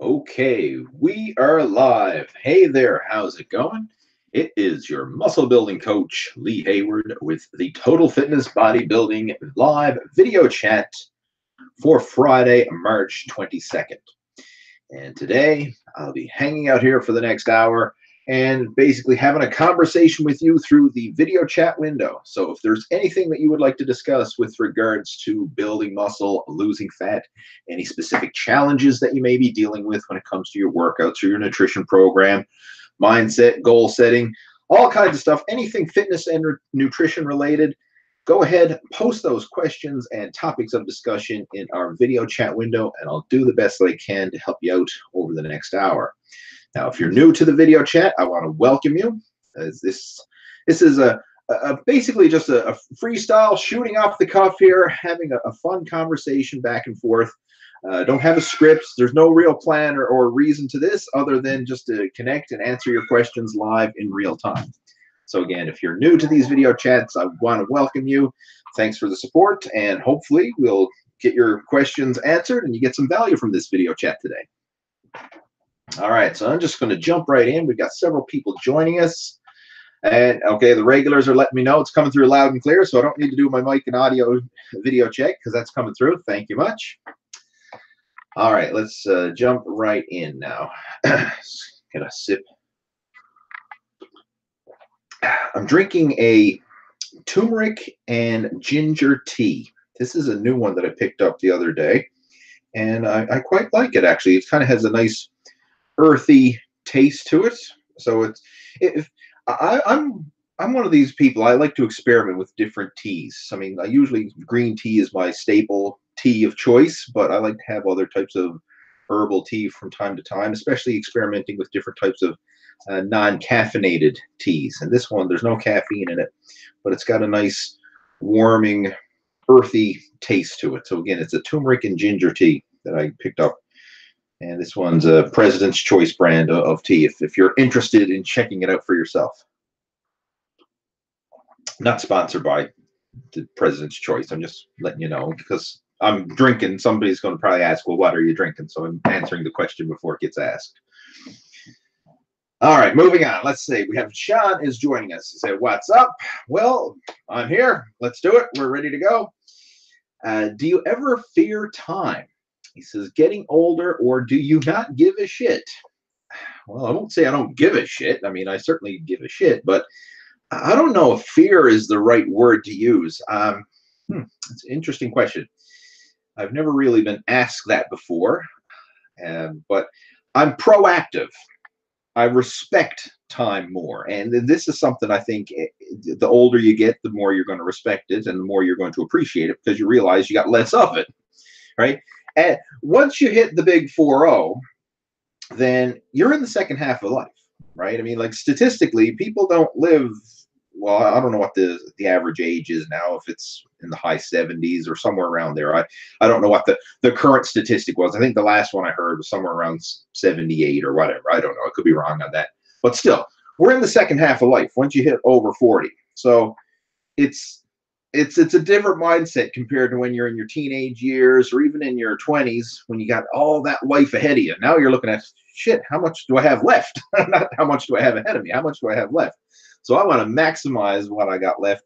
Okay, we are live. Hey there, how's it going? It is your muscle building coach, Lee Hayward, with the Total Fitness Bodybuilding live video chat for Friday, March 22nd. And today I'll be hanging out here for the next hour and basically having a conversation with you through the video chat window. So if there's anything that you would like to discuss with regards to building muscle, losing fat, any specific challenges that you may be dealing with when it comes to your workouts or your nutrition program, mindset, goal setting, all kinds of stuff, anything fitness and nutrition related, go ahead, post those questions and topics of discussion in our video chat window, and I'll do the best that I can to help you out over the next hour. Now, if you're new to the video chat, I want to welcome you. As this this is a, a basically just a, a, freestyle shooting off the cuff here, having a, a fun conversation back and forth. Uh, don't have a script. There's no real plan or, or reason to this other than just to connect and answer your questions live in real time. So again, if you're new to these video chats, I want to welcome you. Thanks for the support, and hopefully we'll get your questions answered and you get some value from this video chat today. All right, so I'm just going to jump right in. We've got several people joining us. And okay, the regulars are letting me know it's coming through loud and clear, so I don't need to do my mic and audio video check because that's coming through. Thank you much. All right, let's uh, jump right in now. Get a sip. I'm drinking a turmeric and ginger tea. This is a new one that I picked up the other day, and I, I quite like it actually. It kind of has a nice earthy taste to it. So it's if I, I'm I'm one of these people. I like to experiment with different teas. I mean, I usually green tea is my staple tea of choice, but I like to have other types of herbal tea from time to time, especially experimenting with different types of uh, non-caffeinated teas. And this one, there's no caffeine in it, but it's got a nice warming, earthy taste to it. So again, it's a turmeric and ginger tea that I picked up and this one's a President's Choice brand of tea if, if you're interested in checking it out for yourself. Not sponsored by the President's Choice. I'm just letting you know because I'm drinking. Somebody's going to probably ask, well, what are you drinking? So I'm answering the question before it gets asked. All right, moving on. Let's see. We have Sean is joining us. He said, What's up? Well, I'm here. Let's do it. We're ready to go. Uh, do you ever fear time? He says, getting older, or do you not give a shit? Well, I won't say I don't give a shit. I mean, I certainly give a shit, but I don't know if fear is the right word to use. Um, hmm, it's an interesting question. I've never really been asked that before, um, but I'm proactive. I respect time more. And this is something I think eh, the older you get, the more you're going to respect it and the more you're going to appreciate it because you realize you got less of it, right? And once you hit the big 4 0, then you're in the second half of life, right? I mean, like statistically, people don't live. Well, I don't know what the the average age is now. If it's in the high 70s or somewhere around there, I I don't know what the the current statistic was. I think the last one I heard was somewhere around 78 or whatever. I don't know. I could be wrong on that. But still, we're in the second half of life. Once you hit over 40, so it's it's it's a different mindset compared to when you're in your teenage years or even in your 20s when you got all that life ahead of you. Now you're looking at shit, how much do I have left? Not how much do I have ahead of me? How much do I have left? So I want to maximize what I got left.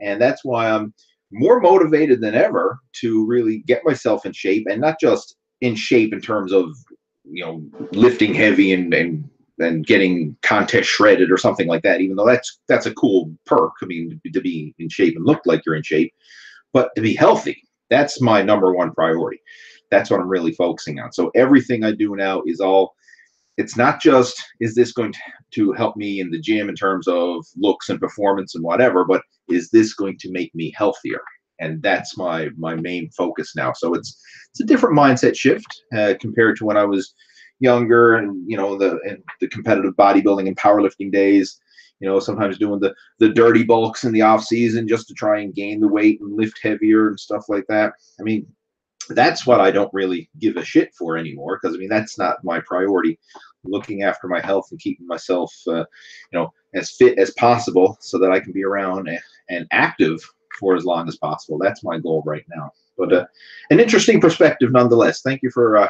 And that's why I'm more motivated than ever to really get myself in shape and not just in shape in terms of you know lifting heavy and, and and getting contest shredded or something like that. Even though that's that's a cool perk. I mean, to be in shape and look like you're in shape, but to be healthy, that's my number one priority. That's what I'm really focusing on. So everything I do now is all. It's not just is this going to help me in the gym in terms of looks and performance and whatever, but is this going to make me healthier? and that's my my main focus now. So it's it's a different mindset shift uh, compared to when I was younger and you know the and the competitive bodybuilding and powerlifting days you know sometimes doing the the dirty bulks in the off season just to try and gain the weight and lift heavier and stuff like that. I mean that's what i don't really give a shit for anymore because i mean that's not my priority looking after my health and keeping myself uh, you know as fit as possible so that i can be around and active for as long as possible. That's my goal right now. But uh, an interesting perspective nonetheless. Thank you for uh,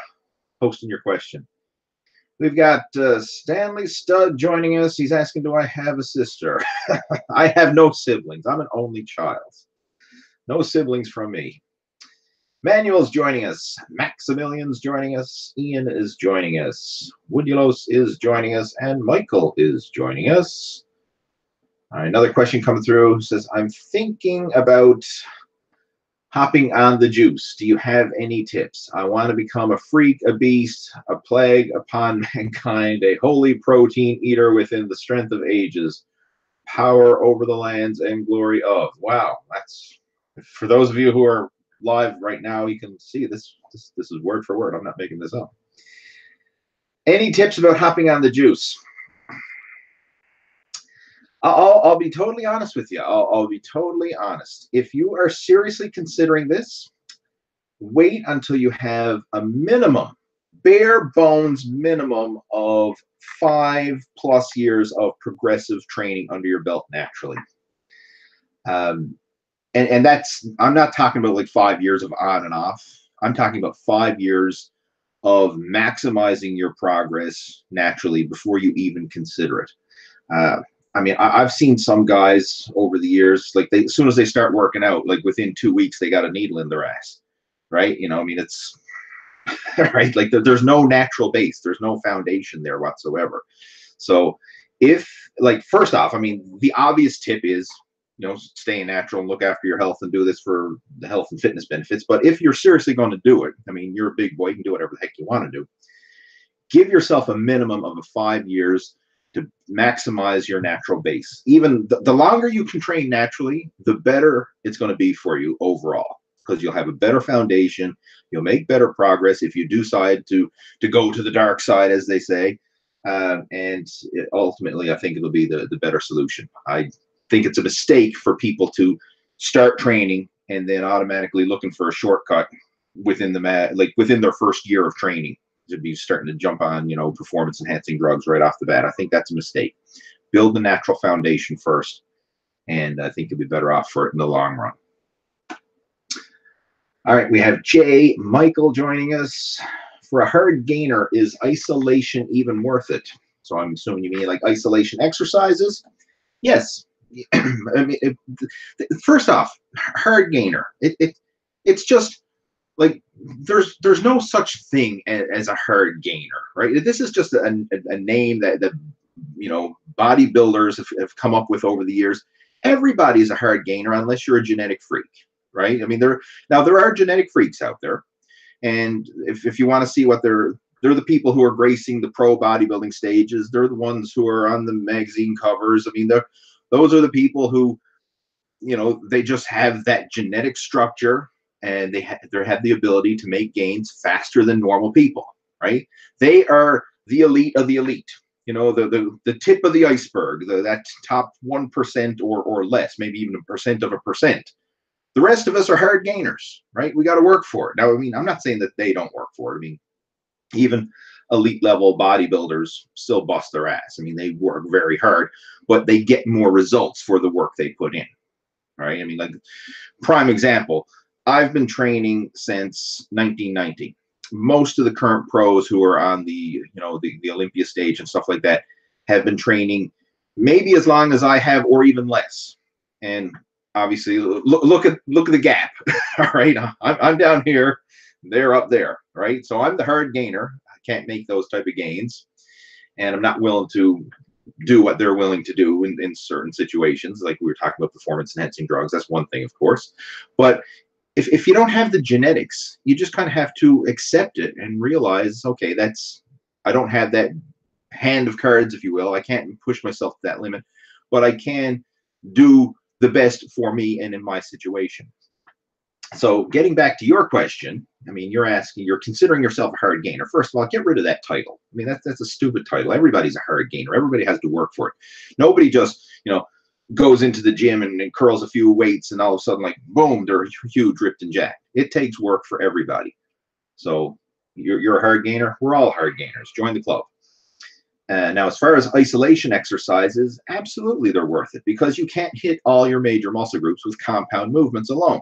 posting your question We've got uh, Stanley Stud joining us. He's asking, Do I have a sister? I have no siblings. I'm an only child. No siblings from me. Manuel's joining us. Maximilian's joining us. Ian is joining us. Woodulos is joining us. And Michael is joining us. All right, another question coming through says, I'm thinking about hopping on the juice. Do you have any tips? I want to become a freak, a beast, a plague upon mankind, a holy protein eater within the strength of ages, power over the lands and glory of. Wow, that's for those of you who are live right now, you can see this. This, this is word for word. I'm not making this up. Any tips about hopping on the juice? I'll, I'll be totally honest with you. I'll, I'll be totally honest. If you are seriously considering this, wait until you have a minimum, bare bones minimum of five plus years of progressive training under your belt naturally. Um, and, and that's, I'm not talking about like five years of on and off. I'm talking about five years of maximizing your progress naturally before you even consider it. Uh, I mean, I, have seen some guys over the years, like they, as soon as they start working out, like within two weeks, they got a needle in their ass, right? You know, I mean, it's right. Like there's no natural base, there's no foundation there whatsoever. So, if like first off, I mean, the obvious tip is you know staying natural and look after your health and do this for the health and fitness benefits. But if you're seriously going to do it, I mean, you're a big boy, you can do whatever the heck you want to do. Give yourself a minimum of a five years to maximize your natural base. Even the, the longer you can train naturally, the better it's going to be for you overall because you'll have a better foundation. You'll make better progress if you decide to to go to the dark side, as they say. Uh, and it, ultimately, I think it'll be the, the better solution. I think it's a mistake for people to start training and then automatically looking for a shortcut within the mat, like within their first year of training to be starting to jump on, you know, performance enhancing drugs right off the bat. I think that's a mistake. Build the natural foundation first, and I think you'll be better off for it in the long run. All right, we have Jay Michael joining us. For a hard gainer, is isolation even worth it? So I'm assuming you mean like isolation exercises? Yes. I mean, it, first off, hard gainer. It, it it's just like there's there's no such thing as, a hard gainer, right? This is just a, a, a name that that you know bodybuilders have, have come up with over the years. Everybody's a hard gainer unless you're a genetic freak, right? I mean, there now there are genetic freaks out there, and if if you want to see what they're they're the people who are gracing the pro bodybuilding stages. They're the ones who are on the magazine covers. I mean, they're those are the people who, you know, they just have that genetic structure and they ha- they have the ability to make gains faster than normal people, right? They are the elite of the elite. You know, the the, the tip of the iceberg, the, that top one percent or or less, maybe even a percent of a percent. The rest of us are hard gainers, right? We got to work for it. Now, I mean, I'm not saying that they don't work for it. I mean, even elite level bodybuilders still bust their ass. I mean, they work very hard, but they get more results for the work they put in. Right? I mean, like prime example, I've been training since 1990. Most of the current pros who are on the, you know, the, the Olympia stage and stuff like that have been training maybe as long as I have or even less. And obviously look, look at look at the gap. All right. I'm, I'm down here, they're up there, right? So I'm the hard gainer. I can't make those type of gains. And I'm not willing to do what they're willing to do in, in certain situations. Like we were talking about performance enhancing drugs. That's one thing, of course. But if, if you don't have the genetics, you just kind of have to accept it and realize, okay, that's I don't have that hand of cards, if you will. I can't push myself to that limit, but I can do the best for me and in my situation. So getting back to your question, I mean, you're asking, you're considering yourself a hard gainer. First of all, get rid of that title. I mean, that's that's a stupid title. Everybody's a hard gainer. Everybody has to work for it. Nobody just, you know, goes into the gym and, and, curls a few weights and all of a sudden like boom they're huge ripped and jacked. It takes work for everybody. So you're, you're a hard gainer? We're all hard gainers. Join the club. Uh, now as far as isolation exercises absolutely they're worth it because you can't hit all your major muscle groups with compound movements alone.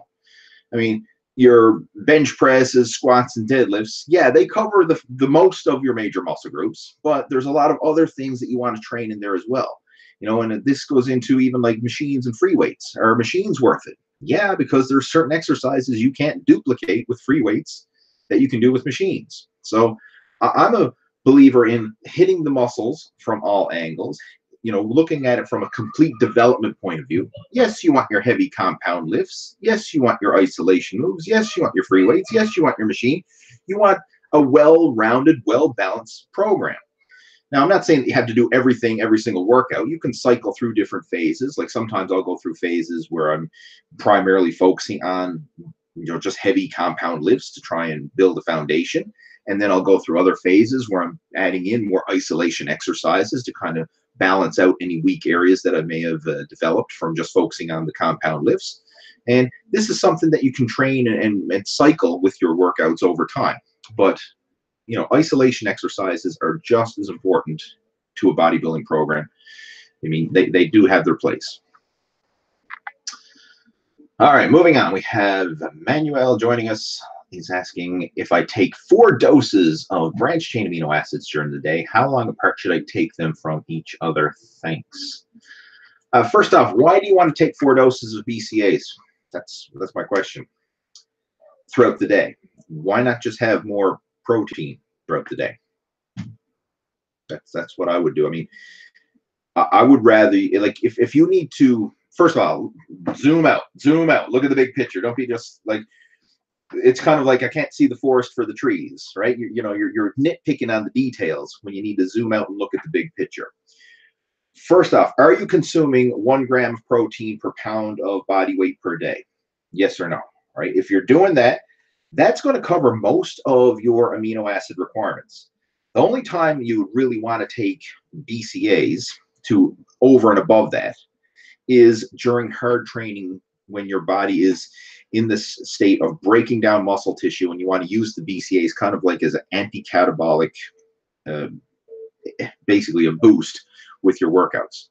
I mean your bench presses, squats, and deadlifts, yeah, they cover the, the most of your major muscle groups, but there's a lot of other things that you want to train in there as well. You know, and this goes into even like machines and free weights. Are machines worth it? Yeah, because there's certain exercises you can't duplicate with free weights that you can do with machines. So I'm a believer in hitting the muscles from all angles, you know, looking at it from a complete development point of view. Yes, you want your heavy compound lifts. Yes, you want your isolation moves. Yes, you want your free weights. Yes, you want your machine. You want a well-rounded, well-balanced program. Now, I'm not saying that you have to do everything every single workout. You can cycle through different phases. Like sometimes I'll go through phases where I'm primarily focusing on, you know, just heavy compound lifts to try and build a foundation. And then I'll go through other phases where I'm adding in more isolation exercises to kind of balance out any weak areas that I may have uh, developed from just focusing on the compound lifts. And this is something that you can train and, and, and cycle with your workouts over time. But you know, isolation exercises are just as important to a bodybuilding program. I mean, they, they do have their place. All right, moving on. We have Manuel joining us. He's asking if I take four doses of branched chain amino acids during the day, how long apart should I take them from each other? Thanks. Uh, first off, why do you want to take four doses of BCAAs? That's that's my question. Throughout the day, why not just have more protein throughout the day? That's that's what I would do. I mean, I, would rather like if if you need to. First of all, zoom out, zoom out. Look at the big picture. Don't be just like it's kind of like I can't see the forest for the trees, right? You, you know, you're, you're nitpicking on the details when you need to zoom out and look at the big picture. First off, are you consuming one gram of protein per pound of body weight per day? Yes or no, right? If you're doing that, that's going to cover most of your amino acid requirements. The only time you really want to take BCAAs to over and above that is during hard training when your body is in this state of breaking down muscle tissue and you want to use the BCAAs kind of like as an anti-catabolic, uh, basically a boost with your workouts.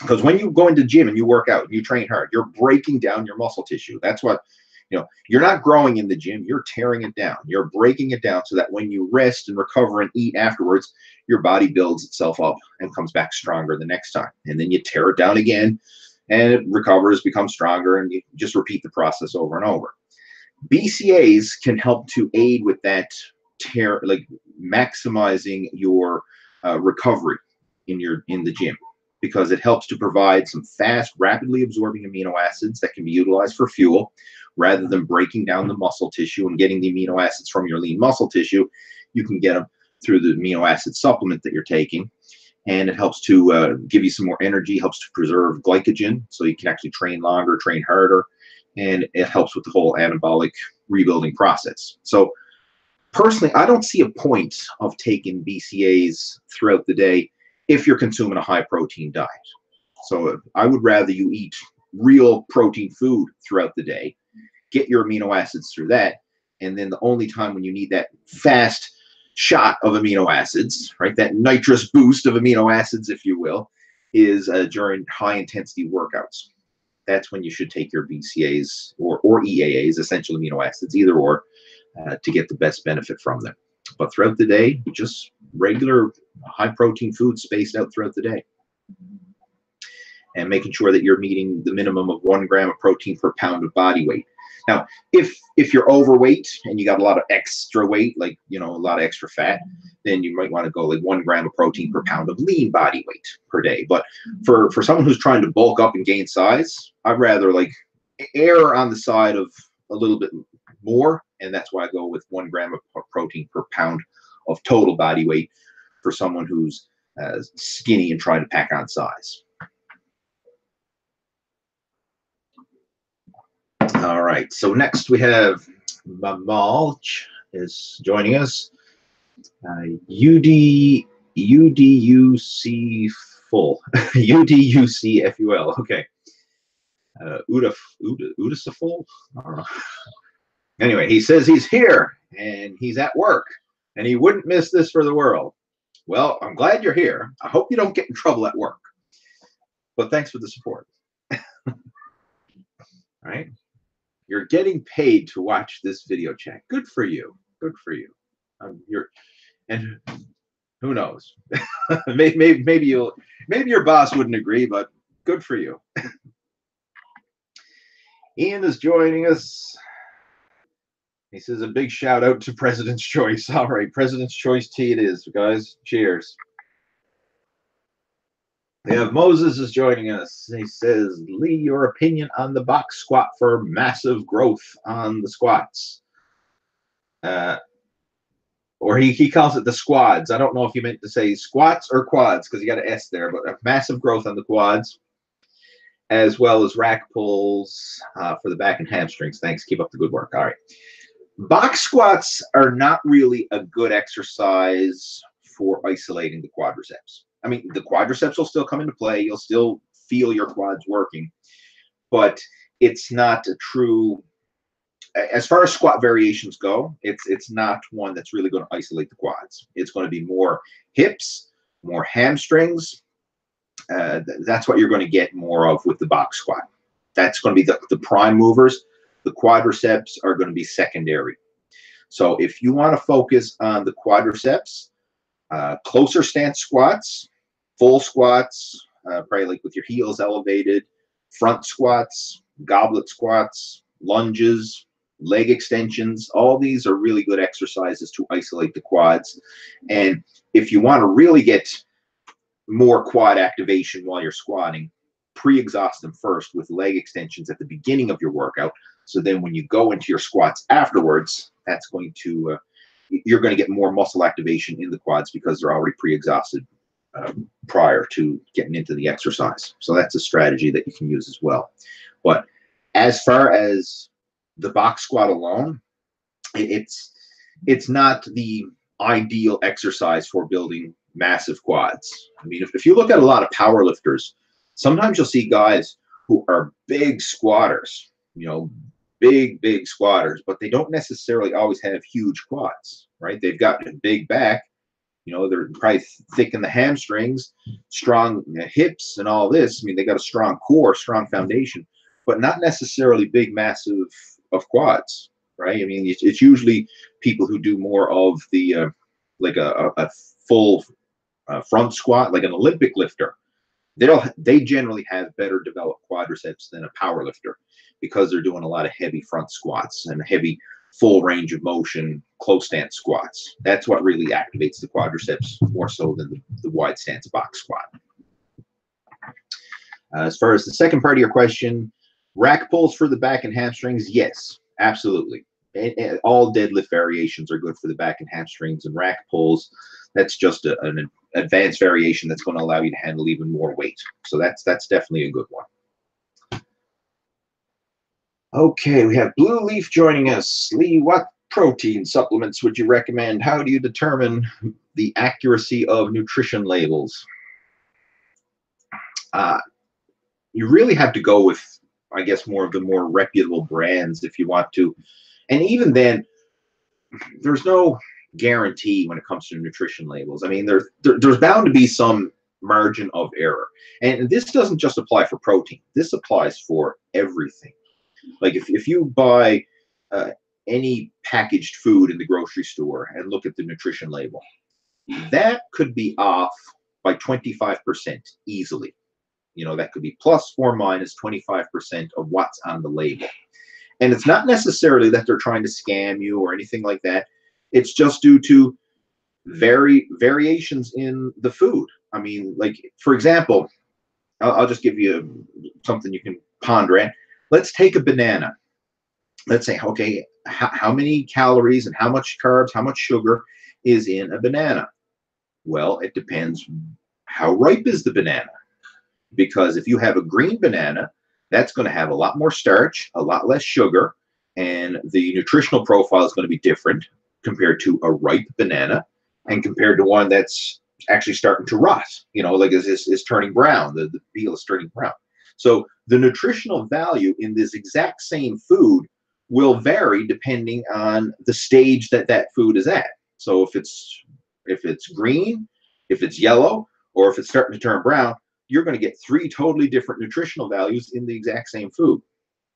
Because when you go into gym and you work out, and you train hard, you're breaking down your muscle tissue. That's what, you know, you're not growing in the gym, you're tearing it down. You're breaking it down so that when you rest and recover and eat afterwards, your body builds itself up and comes back stronger the next time. And then you tear it down again and it recovers, becomes stronger, and you just repeat the process over and over. BCAAs can help to aid with that tear, like maximizing your uh, recovery in your in the gym because it helps to provide some fast, rapidly absorbing amino acids that can be utilized for fuel rather than breaking down the muscle tissue and getting the amino acids from your lean muscle tissue. You can get them through the amino acid supplement that you're taking and it helps to uh, give you some more energy, helps to preserve glycogen so you can actually train longer, train harder, and it helps with the whole anabolic rebuilding process. So personally, I don't see a point of taking BCAAs throughout the day if you're consuming a high protein diet. So I would rather you eat real protein food throughout the day, get your amino acids through that, and then the only time when you need that fast shot of amino acids, right? That nitrous boost of amino acids, if you will, is uh, during high intensity workouts. That's when you should take your BCAAs or, or EAAs, essential amino acids, either or, uh, to get the best benefit from them. But throughout the day, just regular high protein food spaced out throughout the day. And making sure that you're meeting the minimum of one gram of protein per pound of body weight. Now, if if you're overweight and you got a lot of extra weight, like you know a lot of extra fat, then you might want to go like one gram of protein per pound of lean body weight per day. But for for someone who's trying to bulk up and gain size, I'd rather like err on the side of a little bit more, and that's why I go with one gram of protein per pound of total body weight for someone who's uh, skinny and trying to pack on size. All right. So next we have Malch is joining us. Uh, UD UDUC full UDUCFUL. Okay. Uh, Uda Uda Udasaful. Anyway, he says he's here and he's at work and he wouldn't miss this for the world. Well, I'm glad you're here. I hope you don't get in trouble at work. But thanks for the support. right? you're getting paid to watch this video chat. Good for you. Good for you. Um, you're and who knows? maybe, maybe maybe you'll maybe your boss wouldn't agree, but good for you. Ian is joining us. He says a big shout out to President's Choice. All right, President's Choice tea it is, guys. Cheers. We have Moses is joining us. He says, Lee, your opinion on the box squat for massive growth on the squats. Uh, or he, he calls it the squads. I don't know if you meant to say squats or quads because you got an S there, but massive growth on the quads, as well as rack pulls uh, for the back and hamstrings. Thanks. Keep up the good work. All right. Box squats are not really a good exercise for isolating the quadriceps. I mean, the quadriceps will still come into play. You'll still feel your quads working, but it's not a true. As far as squat variations go, it's it's not one that's really going to isolate the quads. It's going to be more hips, more hamstrings. Uh, th- that's what you're going to get more of with the box squat. That's going to be the, the prime movers. The quadriceps are going to be secondary. So if you want to focus on the quadriceps, uh, closer stance squats, full squats, uh, probably like with your heels elevated, front squats, goblet squats, lunges, leg extensions. All these are really good exercises to isolate the quads. And if you want to really get more quad activation while you're squatting, pre-exhaust them first with leg extensions at the beginning of your workout. So then when you go into your squats afterwards, that's going to uh, you're going to get more muscle activation in the quads because they're already pre-exhausted um, prior to getting into the exercise. So that's a strategy that you can use as well. But as far as the box squat alone, it's it's not the ideal exercise for building massive quads. I mean, if, if you look at a lot of power lifters, sometimes you'll see guys who are big squatters, you know, big, big squatters, but they don't necessarily always have huge quads, right? They've got a big back, you know, they're probably thick in the hamstrings, strong hips, and all this. I mean, they got a strong core, strong foundation, but not necessarily big, massive of quads, right? I mean, it's, it's usually people who do more of the uh, like a, a full uh, front squat, like an Olympic lifter. They'll they generally have better developed quadriceps than a power lifter because they're doing a lot of heavy front squats and heavy full range of motion close stance squats. That's what really activates the quadriceps more so than the, the wide stance box squat. Uh, as far as the second part of your question, rack pulls for the back and hamstrings, yes, absolutely. All deadlift variations are good for the back and hamstrings, and rack pulls, that's just a, an advanced variation that's going to allow you to handle even more weight. So that's that's definitely a good one. Okay, we have Blue Leaf joining us. Lee, what protein supplements would you recommend? How do you determine the accuracy of nutrition labels? Uh, you really have to go with, I guess, more of the more reputable brands if you want to. And even then, there's no guarantee when it comes to nutrition labels. I mean, there, there there's bound to be some margin of error. And this doesn't just apply for protein. This applies for everything. Like if, if you buy uh, any packaged food in the grocery store and look at the nutrition label, that could be off by 25% easily. You know, that could be plus or minus 25% of what's on the label. And it's not necessarily that they're trying to scam you or anything like that. It's just due to very variations in the food. I mean, like for example, I'll, I'll just give you something you can ponder at let's take a banana. Let's say, okay, how, how many calories and how much carbs, how much sugar is in a banana? Well, it depends how ripe is the banana. Because if you have a green banana, that's going to have a lot more starch, a lot less sugar, and the nutritional profile is going to be different compared to a ripe banana and compared to one that's actually starting to rot, you know, like is, is, turning brown, the, the peel is turning brown. So the nutritional value in this exact same food will vary depending on the stage that that food is at. So if it's if it's green, if it's yellow, or if it's starting to turn brown, you're going to get three totally different nutritional values in the exact same food.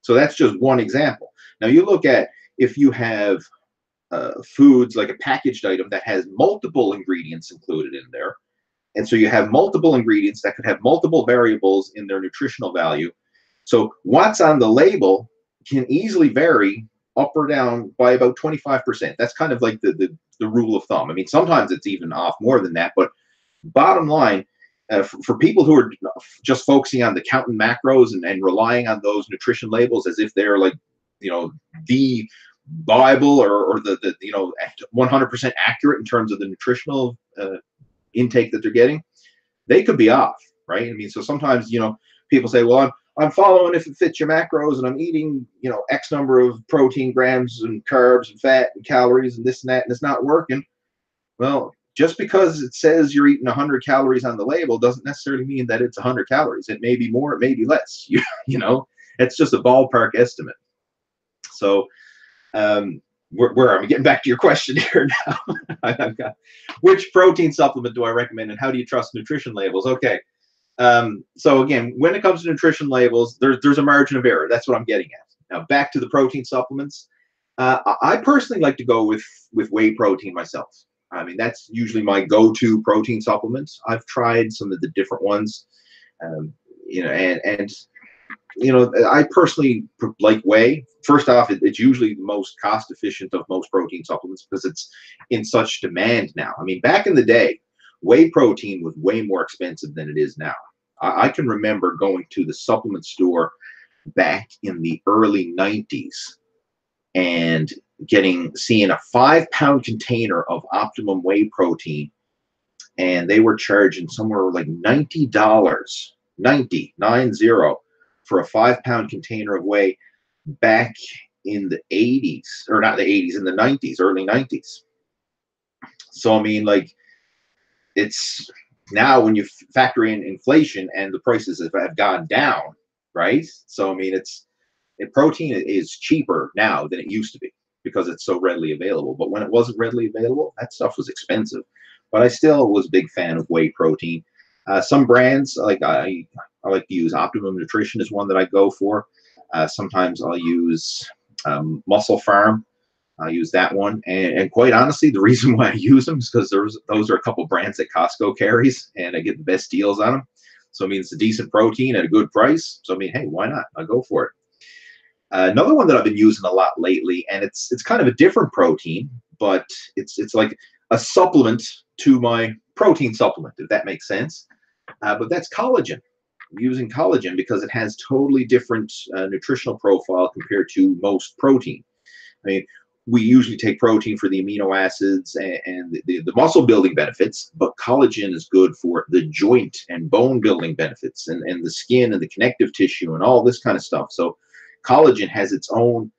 So that's just one example. Now you look at if you have uh, foods like a packaged item that has multiple ingredients included in there, and so you have multiple ingredients that could have multiple variables in their nutritional value. So what's on the label can easily vary up or down by about 25%. That's kind of like the, the, the rule of thumb. I mean, sometimes it's even off more than that, but bottom line, uh, for, for, people who are just focusing on the counting macros and, and relying on those nutrition labels as if they're like, you know, the Bible or, or the, the, you know, 100% accurate in terms of the nutritional uh, intake that they're getting, they could be off, right? I mean, so sometimes, you know, people say, well, I'm, I'm following if it fits your macros and I'm eating, you know, X number of protein grams and carbs and fat and calories and this and that, and it's not working. Well, just because it says you're eating 100 calories on the label doesn't necessarily mean that it's 100 calories. It may be more, it may be less. You, you know, it's just a ballpark estimate. So, um, where, where am I getting back to your question here now? I've got, which protein supplement do I recommend and how do you trust nutrition labels? Okay. Um, so again, when it comes to nutrition labels, there's there's a margin of error. That's what I'm getting at. Now back to the protein supplements. Uh, I personally like to go with with whey protein myself. I mean, that's usually my go-to protein supplements. I've tried some of the different ones, um, you know, and and you know, I personally like whey. First off, it, it's usually the most cost efficient of most protein supplements because it's in such demand now. I mean, back in the day, whey protein was way more expensive than it is now. I, I can remember going to the supplement store back in the early 90s and getting seeing a five pound container of optimum whey protein and they were charging somewhere like $90 90 nine zero for a five pound container of whey back in the 80s or not the 80s in the 90s early 90s so i mean like it's now when you factor in inflation and the prices have, gone down, right? So I mean, it's it, protein is cheaper now than it used to be because it's so readily available. But when it wasn't readily available, that stuff was expensive. But I still was a big fan of whey protein. Uh, some brands like I I like to use Optimum Nutrition is one that I go for. Uh, sometimes I'll use um, MusclePharm I use that one. And, and, quite honestly, the reason why I use them is because there's those are a couple brands that Costco carries, and I get the best deals on them. So I mean, it's a decent protein at a good price. So I mean, hey, why not? I'll go for it. Uh, another one that I've been using a lot lately, and it's it's kind of a different protein, but it's it's like a supplement to my protein supplement, if that makes sense. Uh, but that's collagen. Using collagen because it has totally different uh, nutritional profile compared to most protein. I mean, we usually take protein for the amino acids and, and the, the, muscle building benefits, but collagen is good for the joint and bone building benefits and, and the skin and the connective tissue and all this kind of stuff. So collagen has its own,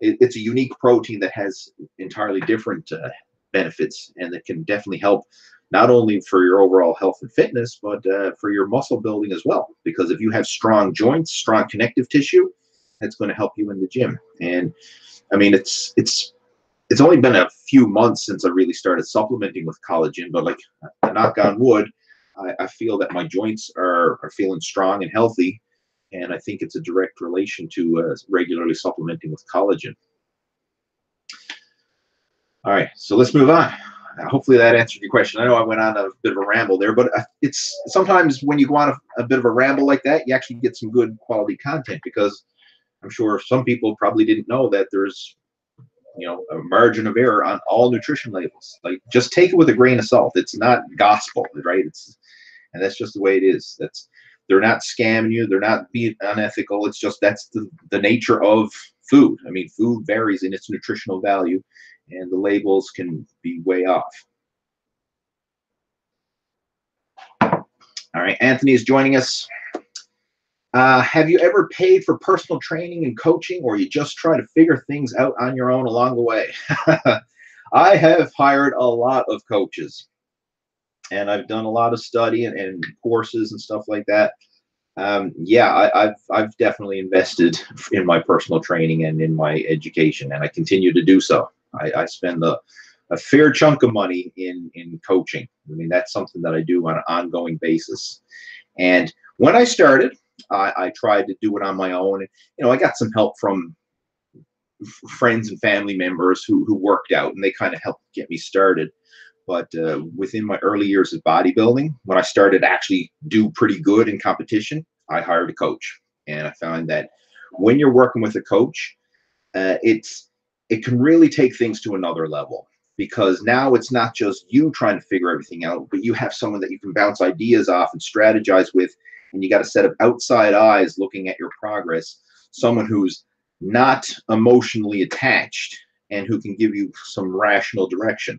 it, it's a unique protein that has entirely different uh, benefits and that can definitely help not only for your overall health and fitness, but uh, for your muscle building as well. Because if you have strong joints, strong connective tissue, that's going to help you in the gym. And I mean, it's it's it's only been a few months since I really started supplementing with collagen, but like knock on wood, I, I feel that my joints are are feeling strong and healthy, and I think it's a direct relation to uh, regularly supplementing with collagen. All right, so let's move on. Hopefully that answered your question. I know I went on a bit of a ramble there, but uh, it's sometimes when you go on a, a bit of a ramble like that, you actually get some good quality content because I'm sure some people probably didn't know that there's you know a margin of error on all nutrition labels. Like just take it with a grain of salt. It's not gospel, right? It's and that's just the way it is. That's they're not scamming you. They're not being unethical. It's just that's the, the nature of food. I mean, food varies in its nutritional value, and the labels can be way off. All right, Anthony is joining us. Uh, have you ever paid for personal training and coaching, or you just try to figure things out on your own along the way? I have hired a lot of coaches, and I've done a lot of study and, and courses and stuff like that. Um, yeah, I, have I've definitely invested in my personal training and in my education, and I continue to do so. I, I spend a, a fair chunk of money in in coaching. I mean, that's something that I do on an ongoing basis. And when I started, I, I tried to do it on my own. And, you know, I got some help from friends and family members who, who worked out and they kind of helped get me started. But uh, within my early years of bodybuilding, when I started to actually do pretty good in competition, I hired a coach. And I found that when you're working with a coach, uh, it's it can really take things to another level because now it's not just you trying to figure everything out, but you have someone that you can bounce ideas off and strategize with, and you got a set of outside eyes looking at your progress, someone who's not emotionally attached and who can give you some rational direction.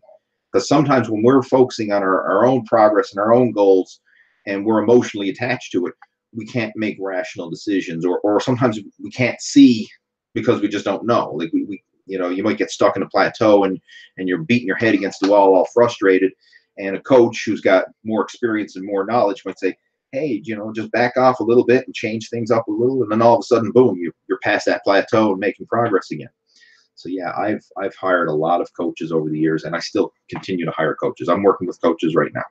Because sometimes when we're focusing on our, our own progress and our own goals and we're emotionally attached to it, we can't make rational decisions or, or sometimes we can't see because we just don't know. Like we, we you know, you might get stuck in a plateau and and you're beating your head against the wall all frustrated. And a coach who's got more experience and more knowledge might say, hey, you know, just back off a little bit and change things up a little, and then all of a sudden, boom, you, you're past that plateau and making progress again. So yeah, I've I've hired a lot of coaches over the years, and I still continue to hire coaches. I'm working with coaches right now.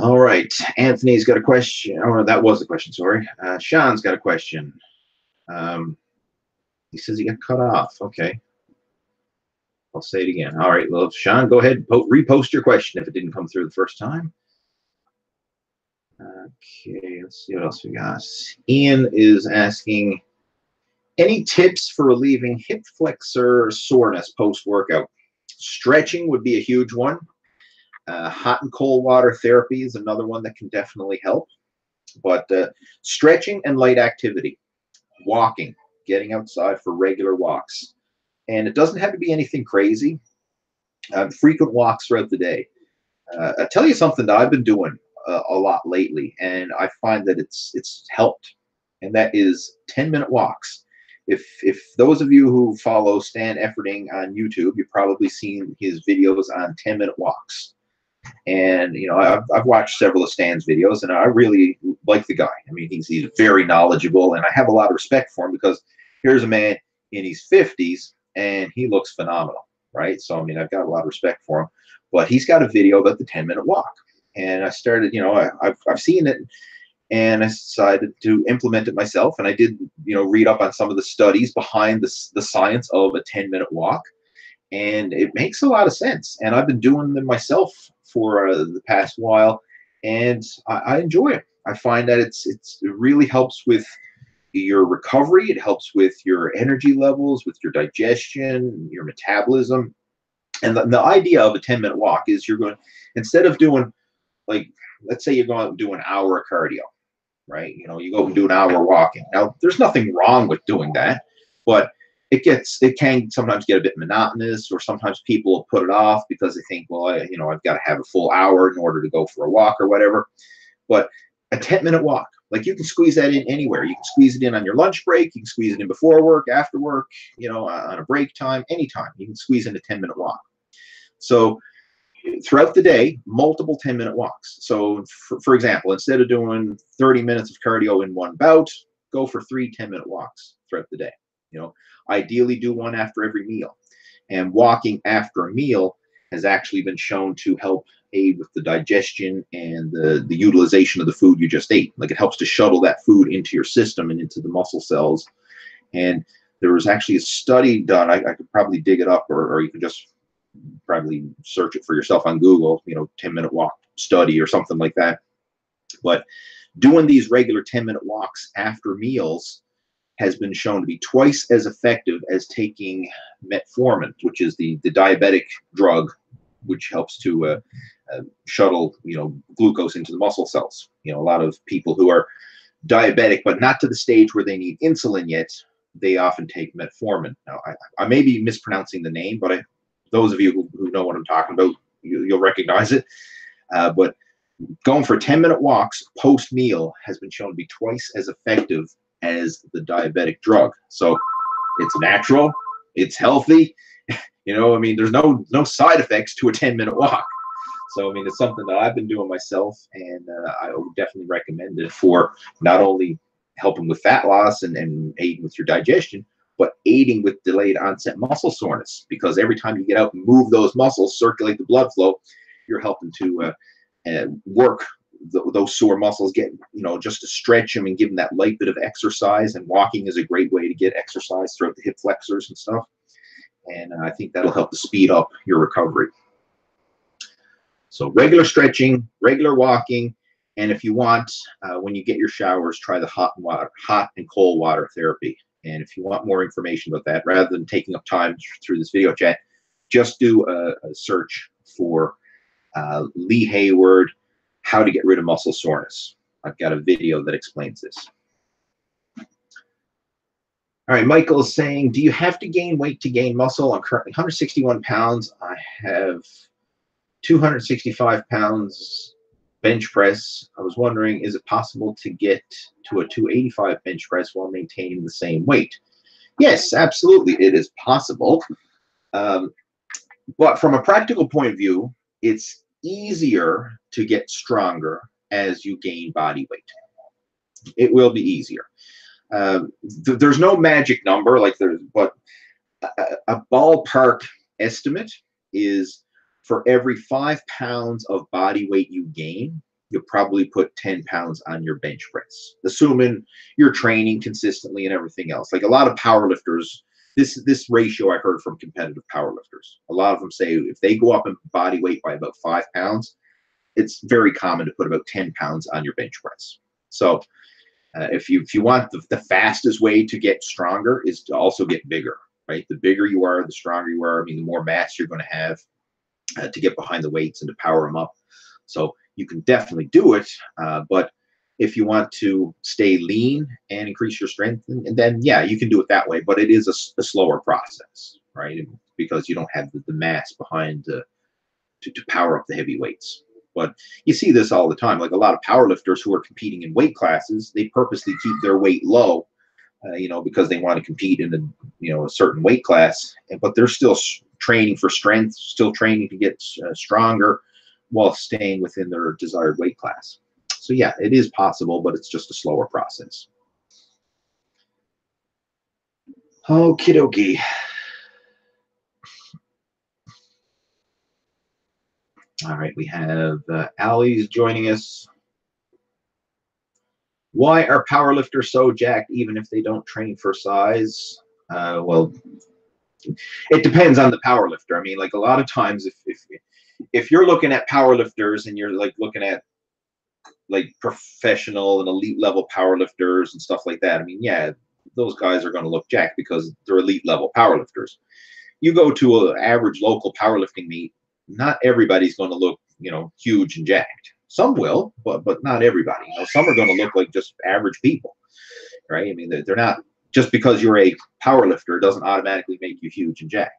All right, Anthony's got a question. Oh, that was a question. Sorry, uh, Sean's got a question. Um, he says he got cut off. Okay. I'll say it again. All right, well, Sean, go ahead, po- repost your question if it didn't come through the first time. Okay, let's see what else we got. Ian is asking, any tips for relieving hip flexor soreness post workout? Stretching would be a huge one. Uh, hot and cold water therapy is another one that can definitely help. But uh, stretching and light activity, walking, getting outside for regular walks. And it doesn't have to be anything crazy. Uh, frequent walks throughout the day. Uh, I'll tell you something that I've been doing uh, a lot lately, and I find that it's it's helped, and that is 10 minute walks. If if those of you who follow Stan Efferding on YouTube, you've probably seen his videos on 10 minute walks. And you know, I've, I've watched several of Stan's videos, and I really like the guy. I mean, he's he's very knowledgeable, and I have a lot of respect for him because here's a man in his 50s, and he looks phenomenal, right? So I mean, I've got a lot of respect for him. But he's got a video about the 10 minute walk, and I started, you know, I, I've I've seen it, and I decided to implement it myself. And I did, you know, read up on some of the studies behind the the science of a 10 minute walk and it makes a lot of sense. And I've been doing them myself for uh, the past while, and I, I, enjoy it. I find that it's it's it really helps with your recovery. It helps with your energy levels, with your digestion, your metabolism. And the, the idea of a 10 minute walk is you're going instead of doing like let's say you're going to do an hour of cardio, right? You know, you go and do an hour walking. Now, there's nothing wrong with doing that, but it gets it can sometimes get a bit monotonous or sometimes people put it off because they think well I, you know i've got to have a full hour in order to go for a walk or whatever. But a 10 minute walk like you can squeeze that in anywhere. You can squeeze it in on your lunch break you can squeeze it in before work after work you know on a break time anytime. You can squeeze in a 10 minute walk. So throughout the day multiple 10 minute walks. So for, for example instead of doing 30 minutes of cardio in one bout go for three 10 minute walks throughout the day you know Ideally, do one after every meal. And walking after a meal has actually been shown to help aid with the digestion and the, the utilization of the food you just ate. Like it helps to shuttle that food into your system and into the muscle cells. And there was actually a study done. I, I could probably dig it up, or, or you could just probably search it for yourself on Google, you know, 10 minute walk study or something like that. But doing these regular 10 minute walks after meals has been shown to be twice as effective as taking metformin, which is the, the diabetic drug, which helps to uh, uh, shuttle you know glucose into the muscle cells. You know, a lot of people who are diabetic, but not to the stage where they need insulin yet, they often take metformin. Now, I, I may be mispronouncing the name, but I, those of you who, who, know what I'm talking about, you, will recognize it. Uh, but going for 10 minute walks post meal has been shown to be twice as effective as the diabetic drug. So it's natural, it's healthy. You know, I mean, there's no no side effects to a 10 minute walk. So I mean, it's something that I've been doing myself, and uh, I would definitely recommend it for not only helping with fat loss and, and aiding with your digestion, but aiding with delayed onset muscle soreness. Because every time you get out and move those muscles, circulate the blood flow, you're helping to uh, uh, work th- those sore muscles get, you know, just to stretch them and give them that light bit of exercise. And walking is a great way to get exercise throughout the hip flexors and stuff. And uh, I think that'll help to speed up your recovery. So regular stretching, regular walking, and if you want, uh, when you get your showers, try the hot and water, hot and cold water therapy. And if you want more information about that, rather than taking up time through this video chat, just do a, a search for uh, Lee Hayward, how to get rid of muscle soreness. I've got a video that explains this. All right, Michael is saying, do you have to gain weight to gain muscle? I'm currently 161 pounds. I have 265 pounds bench press. I was wondering, is it possible to get to a 285 bench press while maintaining the same weight? Yes, absolutely, it is possible. Um, but from a practical point of view, it's easier to get stronger as you gain body weight. It will be easier. Um, th there's no magic number like there's, but a, a ballpark estimate is for every five pounds of body weight you gain, you'll probably put 10 pounds on your bench press, assuming you're training consistently and everything else. Like a lot of powerlifters, this this ratio I heard from competitive powerlifters. A lot of them say if they go up in body weight by about five pounds, it's very common to put about 10 pounds on your bench press. So uh, if you if you want the, the fastest way to get stronger is to also get bigger, right? The bigger you are, the stronger you are. I mean, the more mass you're going to have uh, to get behind the weights and to power them up. So you can definitely do it, uh, but if you want to stay lean and increase your strength, and, then yeah, you can do it that way. But it is a, a slower process, right? Because you don't have the, the mass behind to, to power up the heavy weights. But you see this all the time. Like a lot of powerlifters who are competing in weight classes, they purposely keep their weight low, uh, you know, because they want to compete in a you know a certain weight class. But they're still training for strength, still training to get uh, stronger while staying within their desired weight class. So yeah, it is possible, but it's just a slower process. Okie dokie. All right, we have uh, Allie's joining us. Why are powerlifters so jacked even if they don't train for size? Uh, well, it depends on the power lifter. I mean, like a lot of times, if if if you're looking at powerlifters and you're like looking at like professional and elite level powerlifters and stuff like that, I mean, yeah, those guys are going to look jacked because they're elite level powerlifters. You go to an average local powerlifting meet, not everybody's going to look, you know, huge and jacked. Some will, but but not everybody. You know, some are going to look like just average people, right? I mean, they're, they're not just because you're a power lifter doesn't automatically make you huge and jacked.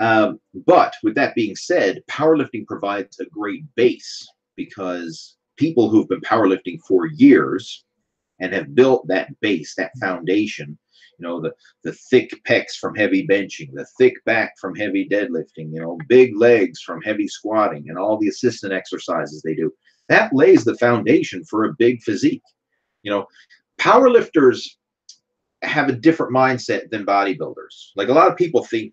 Um, but with that being said, powerlifting provides a great base because people who've been powerlifting for years and have built that base, that foundation, you know, the, the thick pecs from heavy benching, the thick back from heavy deadlifting, you know, big legs from heavy squatting, and all the assistant exercises they do. That lays the foundation for a big physique. You know, powerlifters have a different mindset than bodybuilders. Like a lot of people think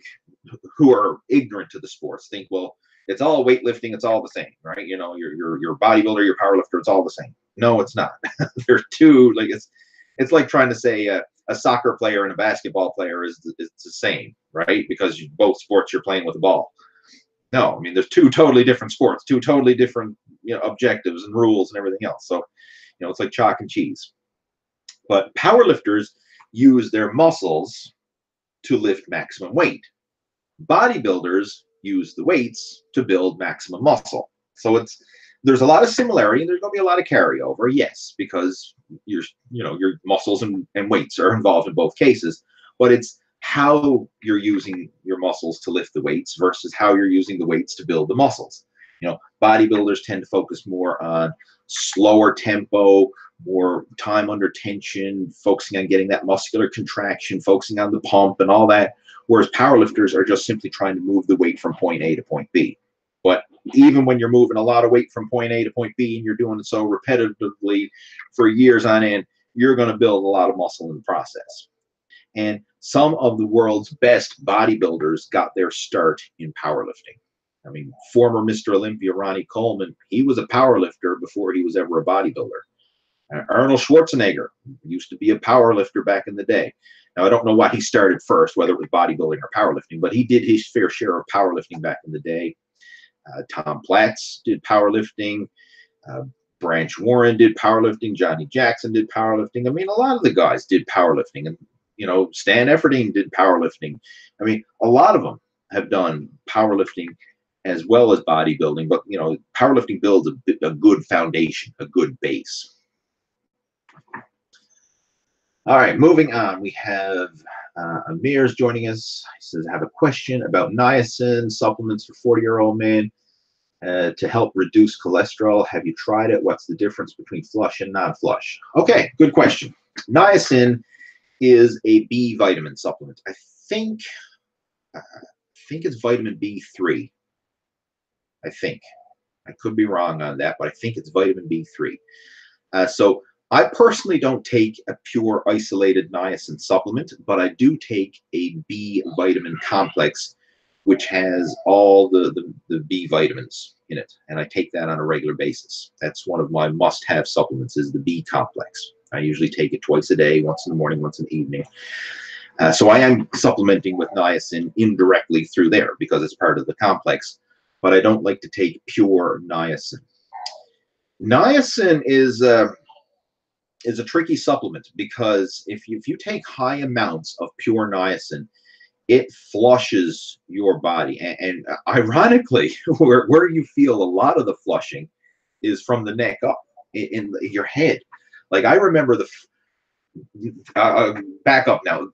who are ignorant to the sports think, well, it's all weightlifting, it's all the same, right? You know, you're you're you're bodybuilder, you're powerlifter, it's all the same. No, it's not. There's two like it's it's like trying to say a, a soccer player and a basketball player is is the same, right? Because you, both sports you're playing with a ball. No, I mean there's two totally different sports, two totally different you know objectives and rules and everything else. So, you know, it's like chalk and cheese. But powerlifters use their muscles to lift maximum weight. Bodybuilders use the weights to build maximum muscle. So it's there's a lot of similarity and there's going to be a lot of carryover, yes, because your you know your muscles and, and weights are involved in both cases. But it's how you're using your muscles to lift the weights versus how you're using the weights to build the muscles. You know, bodybuilders tend to focus more on slower tempo, more time under tension, focusing on getting that muscular contraction, focusing on the pump and all that. Whereas powerlifters are just simply trying to move the weight from point A to point B. Even when you're moving a lot of weight from point A to point B and you're doing it so repetitively for years on end, you're going to build a lot of muscle in the process. And some of the world's best bodybuilders got their start in powerlifting. I mean, former Mr. Olympia Ronnie Coleman, he was a power lifter before he was ever a bodybuilder. Uh, Arnold Schwarzenegger used to be a power lifter back in the day. Now, I don't know why he started first, whether it was bodybuilding or powerlifting, but he did his fair share of powerlifting back in the day. Uh, Tom Platz did powerlifting. Uh, Branch Warren did powerlifting. Johnny Jackson did powerlifting. I mean, a lot of the guys did powerlifting, and you know, Stan Efferding did powerlifting. I mean, a lot of them have done powerlifting as well as bodybuilding, but you know, powerlifting builds a, a good foundation, a good base. All right, moving on. We have uh, is joining us. He says, I have a question about niacin supplements for 40 year old men uh, to help reduce cholesterol. Have you tried it? What's the difference between flush and non flush? Okay, good question. Niacin is a B vitamin supplement. I think, uh, I think it's vitamin B3. I think. I could be wrong on that, but I think it's vitamin B3. Uh, so I personally don't take a pure isolated niacin supplement, but I do take a B vitamin complex, which has all the, the, the B vitamins in it. And I take that on a regular basis. That's one of my must-have supplements is the B complex. I usually take it twice a day, once in the morning, once in the evening. Uh, so I am supplementing with niacin indirectly through there because it's part of the complex, but I don't like to take pure niacin. Niacin is... Uh, is a tricky supplement because if you, if you take high amounts of pure niacin, it flushes your body. And, and ironically, where, where you feel a lot of the flushing is from the neck up in, in your head. Like I remember the uh, uh back up now.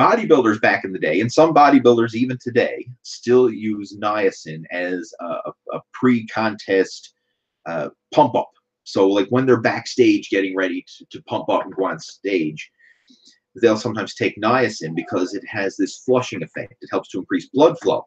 Bodybuilders back in the day, and some bodybuilders even today, still use niacin as a, a pre-contest uh, pump up so like when they're backstage getting ready to, to pump up and go on stage, they'll sometimes take niacin because it has this flushing effect. It helps to increase blood flow.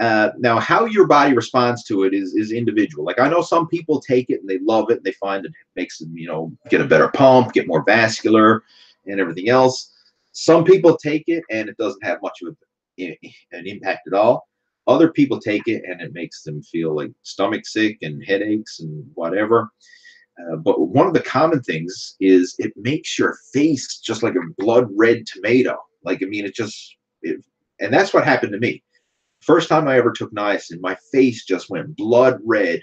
Uh, now, how your body responds to it is is individual. Like I know some people take it and they love it. And they find it makes them, you know, get a better pump, get more vascular, and everything else. Some people take it and it doesn't have much of an impact at all. Other people take it and it makes them feel like stomach sick and headaches and whatever. Uh, but one of the common things is it makes your face just like a blood red tomato. Like, I mean, it just, it, and that's what happened to me. First time I ever took niacin, my face just went blood red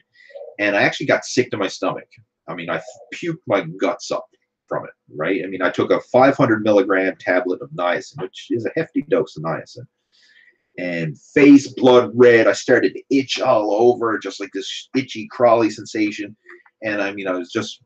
and I actually got sick to my stomach. I mean, I puked my guts up from it, right? I mean, I took a 500 milligram tablet of niacin, which is a hefty dose of niacin and face blood red. I started to itch all over, just like this itchy, crawly sensation. And I mean, I was just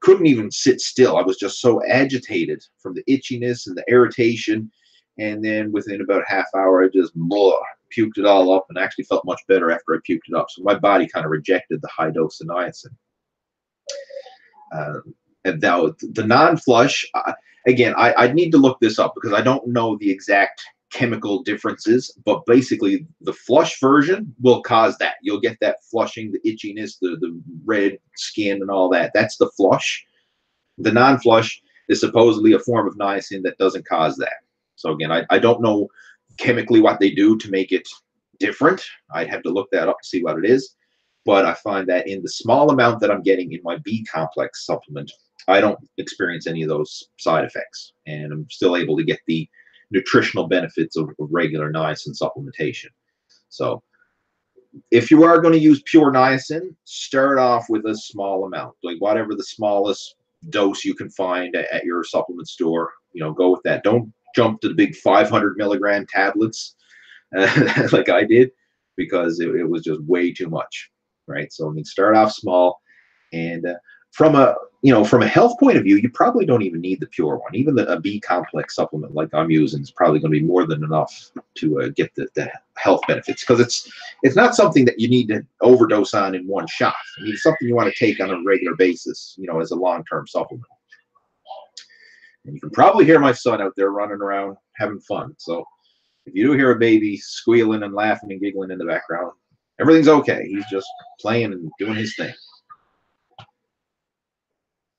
couldn't even sit still. I was just so agitated from the itchiness and the irritation. And then within about half hour, I just blah, puked it all up and actually felt much better after I puked it up. So my body kind of rejected the high dose of niacin. Uh, and now the non-flush, uh, again, I, I'd need to look this up because I don't know the exact chemical differences, but basically the flush version will cause that. You'll get that flushing, the itchiness, the, the red skin and all that. That's the flush. The non-flush is supposedly a form of niacin that doesn't cause that. So again, I, I don't know chemically what they do to make it different. I'd have to look that up to see what it is. But I find that in the small amount that I'm getting in my B complex supplement, I don't experience any of those side effects. And I'm still able to get the nutritional benefits of, regular niacin supplementation. So if you are going to use pure niacin, start off with a small amount, like whatever the smallest dose you can find at, at your supplement store. You know, go with that. Don't jump to the big 500 milligram tablets uh, like I did because it, it, was just way too much, right? So I mean, start off small, and uh, from a you know from a health point of view you probably don't even need the pure one. Even the a b complex supplement like i'm using is probably going to be more than enough to uh, get the, the health benefits because it's it's not something that you need to overdose on in one shot. I mean it's something you want to take on a regular basis you know as a long-term supplement. And you can probably hear my son out there running around having fun. So if you do hear a baby squealing and laughing and giggling in the background everything's okay. He's just playing and doing his thing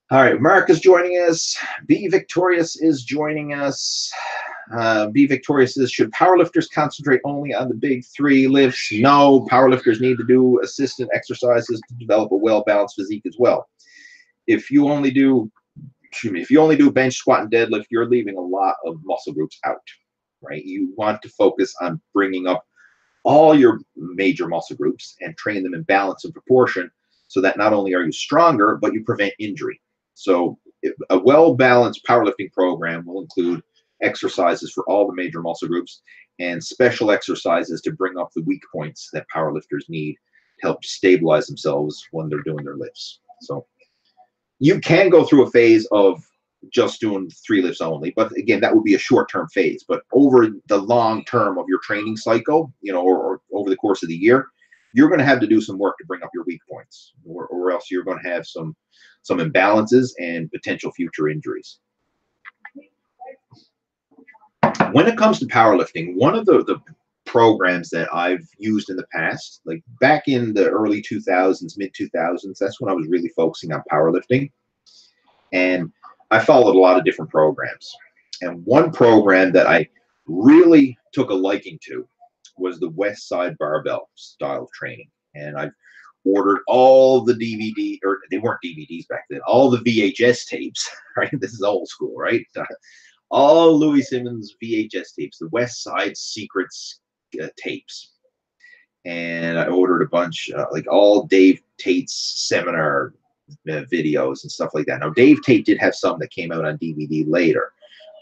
all right, Mark is joining us. Be Victorious is joining us. Uh, Be Victorious says, should powerlifters concentrate only on the big three lifts? No, powerlifters need to do assistant exercises to develop a well-balanced physique as well. If you only do, excuse me, if you only do bench, squat, and deadlift, you're leaving a lot of muscle groups out, right? You want to focus on bringing up all your major muscle groups and train them in balance and proportion so that not only are you stronger, but you prevent injury. So a well-balanced powerlifting program will include exercises for all the major muscle groups and special exercises to bring up the weak points that powerlifters need to help stabilize themselves when they're doing their lifts. So you can go through a phase of just doing three lifts only, but again, that would be a short-term phase. But over the long term of your training cycle, you know, or, or over the course of the year, you're going to have to do some work to bring up your weak points, or, or else you're going to have some some imbalances and potential future injuries when it comes to powerlifting, one of the, the programs that I've used in the past, like back in the early 2000s, mid 2000s, that's when I was really focusing on powerlifting. And I followed a lot of different programs. And one program that I really took a liking to was the Westside Barbell style training. And I've ordered all the DVD, or they weren't DVDs back then, all the VHS tapes, right? This is old school, right? all Louie Simmons VHS tapes, the Westside Secrets uh, tapes. And I ordered a bunch, uh, like all Dave Tate's seminar uh, videos and stuff like that. Now, Dave Tate did have some that came out on DVD later,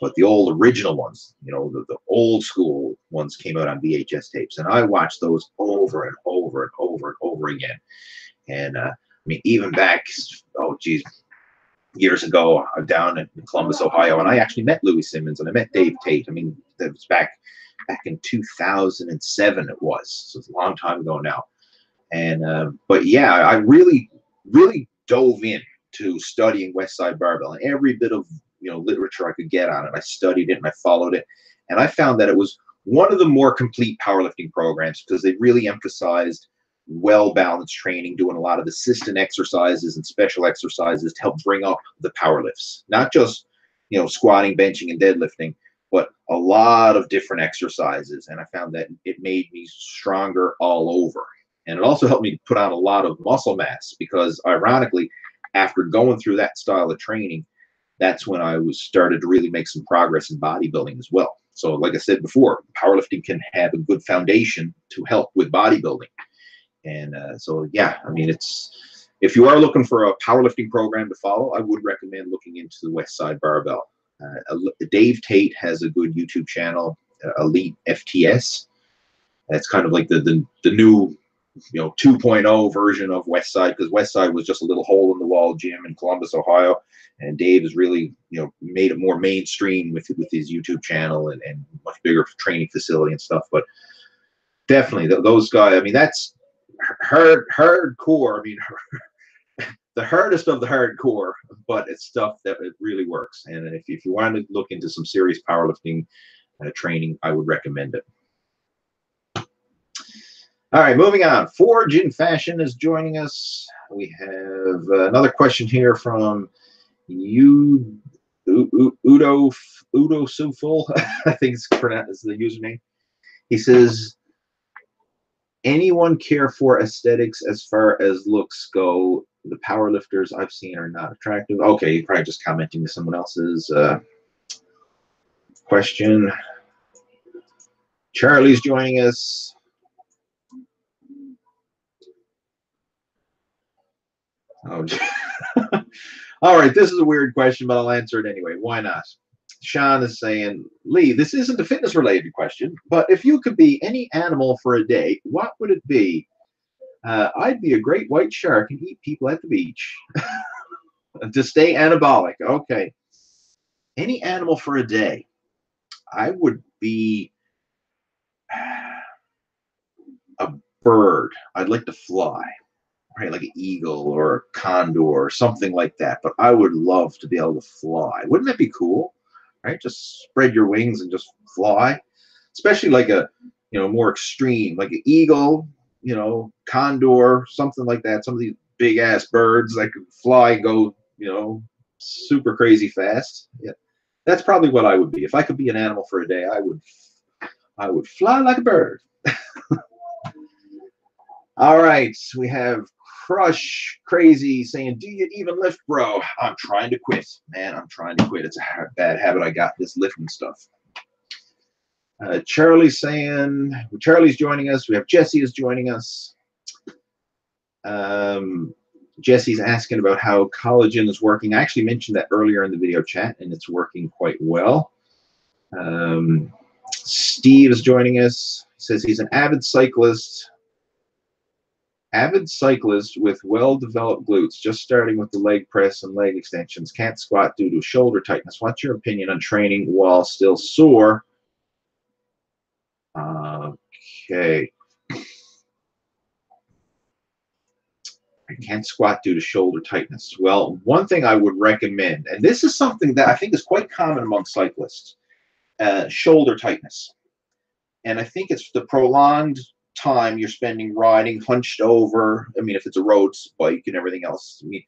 but the old original ones, you know, the, the old school ones came out on VHS tapes. And I watched those over and over and over and over again. And uh, I mean, even back, oh, geez, years ago uh, down in Columbus, Ohio, and I actually met Louie Simmons and I met Dave Tate. I mean, that was back back in 2007. It was so it's a long time ago now. And uh, but yeah, I really really dove in to studying Westside Barbell and every bit of you know literature I could get on it. I studied it and I followed it, and I found that it was one of the more complete powerlifting programs because they really emphasized well balanced training, doing a lot of assistant exercises and special exercises to help bring up the power lifts. Not just, you know, squatting, benching, and deadlifting, but a lot of different exercises. And I found that it made me stronger all over. And it also helped me put on a lot of muscle mass because, ironically, after going through that style of training, that's when I was started to really make some progress in bodybuilding as well. So, like I said before, powerlifting can have a good foundation to help with bodybuilding. And uh, so, yeah, I mean, it's if you are looking for a powerlifting program to follow, I would recommend looking into the Westside Barbell. Uh, Dave Tate has a good YouTube channel, uh, Elite FTS. That's kind of like the the, the new you know 2.0 version of Westside because Westside was just a little hole in the wall gym in Columbus, Ohio, and Dave has really you know made it more mainstream with with his YouTube channel and, and much bigger training facility and stuff. But definitely those guys. I mean, that's hard hardcore. I mean, the hardest of the hardcore, but it's stuff that it really works. And if, if you want to look into some serious powerlifting uh, training, I would recommend it. All right, moving on. Forge in Fashion is joining us. We have another question here from Udo Udo Suful. I think it's pronounced the username. He says, anyone care for aesthetics as far as looks go? The power lifters I've seen are not attractive. Okay, you're probably just commenting to someone else's uh, question. Charlie's joining us. Oh, all right. This is a weird question, but I'll answer it anyway. Why not? Sean is saying, Lee, this isn't a fitness related question, but if you could be any animal for a day, what would it be? Uh, I'd be a great white shark and eat people at the beach to stay anabolic. Okay. Any animal for a day. I would be a bird. I'd like to fly, right? Like an eagle or a condor or something like that. But I would love to be able to fly. Wouldn't that be cool? right? Just spread your wings and just fly. Especially like a, you know, more extreme, like an eagle, you know, condor, something like that. Some of these big ass birds that can fly and go, you know, super crazy fast. Yeah, that's probably what I would be. If I could be an animal for a day, I would I would fly like a bird. All right, we have Crush Crazy saying, "Do you even lift, bro? I'm trying to quit, man. I'm trying to quit. It's a bad habit I got. This lifting stuff." Uh, Charlie saying, Charlie's joining us. We have Jesse is joining us. Um, Jesse's asking about how collagen is working. I actually mentioned that earlier in the video chat, and it's working quite well. Um, Steve is joining us. He says he's an avid cyclist. Avid cyclist with well-developed glutes, just starting with the leg press and leg extensions. Can't squat due to shoulder tightness. What's your opinion on training while still sore? Okay. I can't squat due to shoulder tightness. Well, one thing I would recommend, and this is something that I think is quite common among cyclists, uh, shoulder tightness. And I think it's the prolonged time you're spending riding hunched over. I mean, if it's a road bike and everything else. I mean,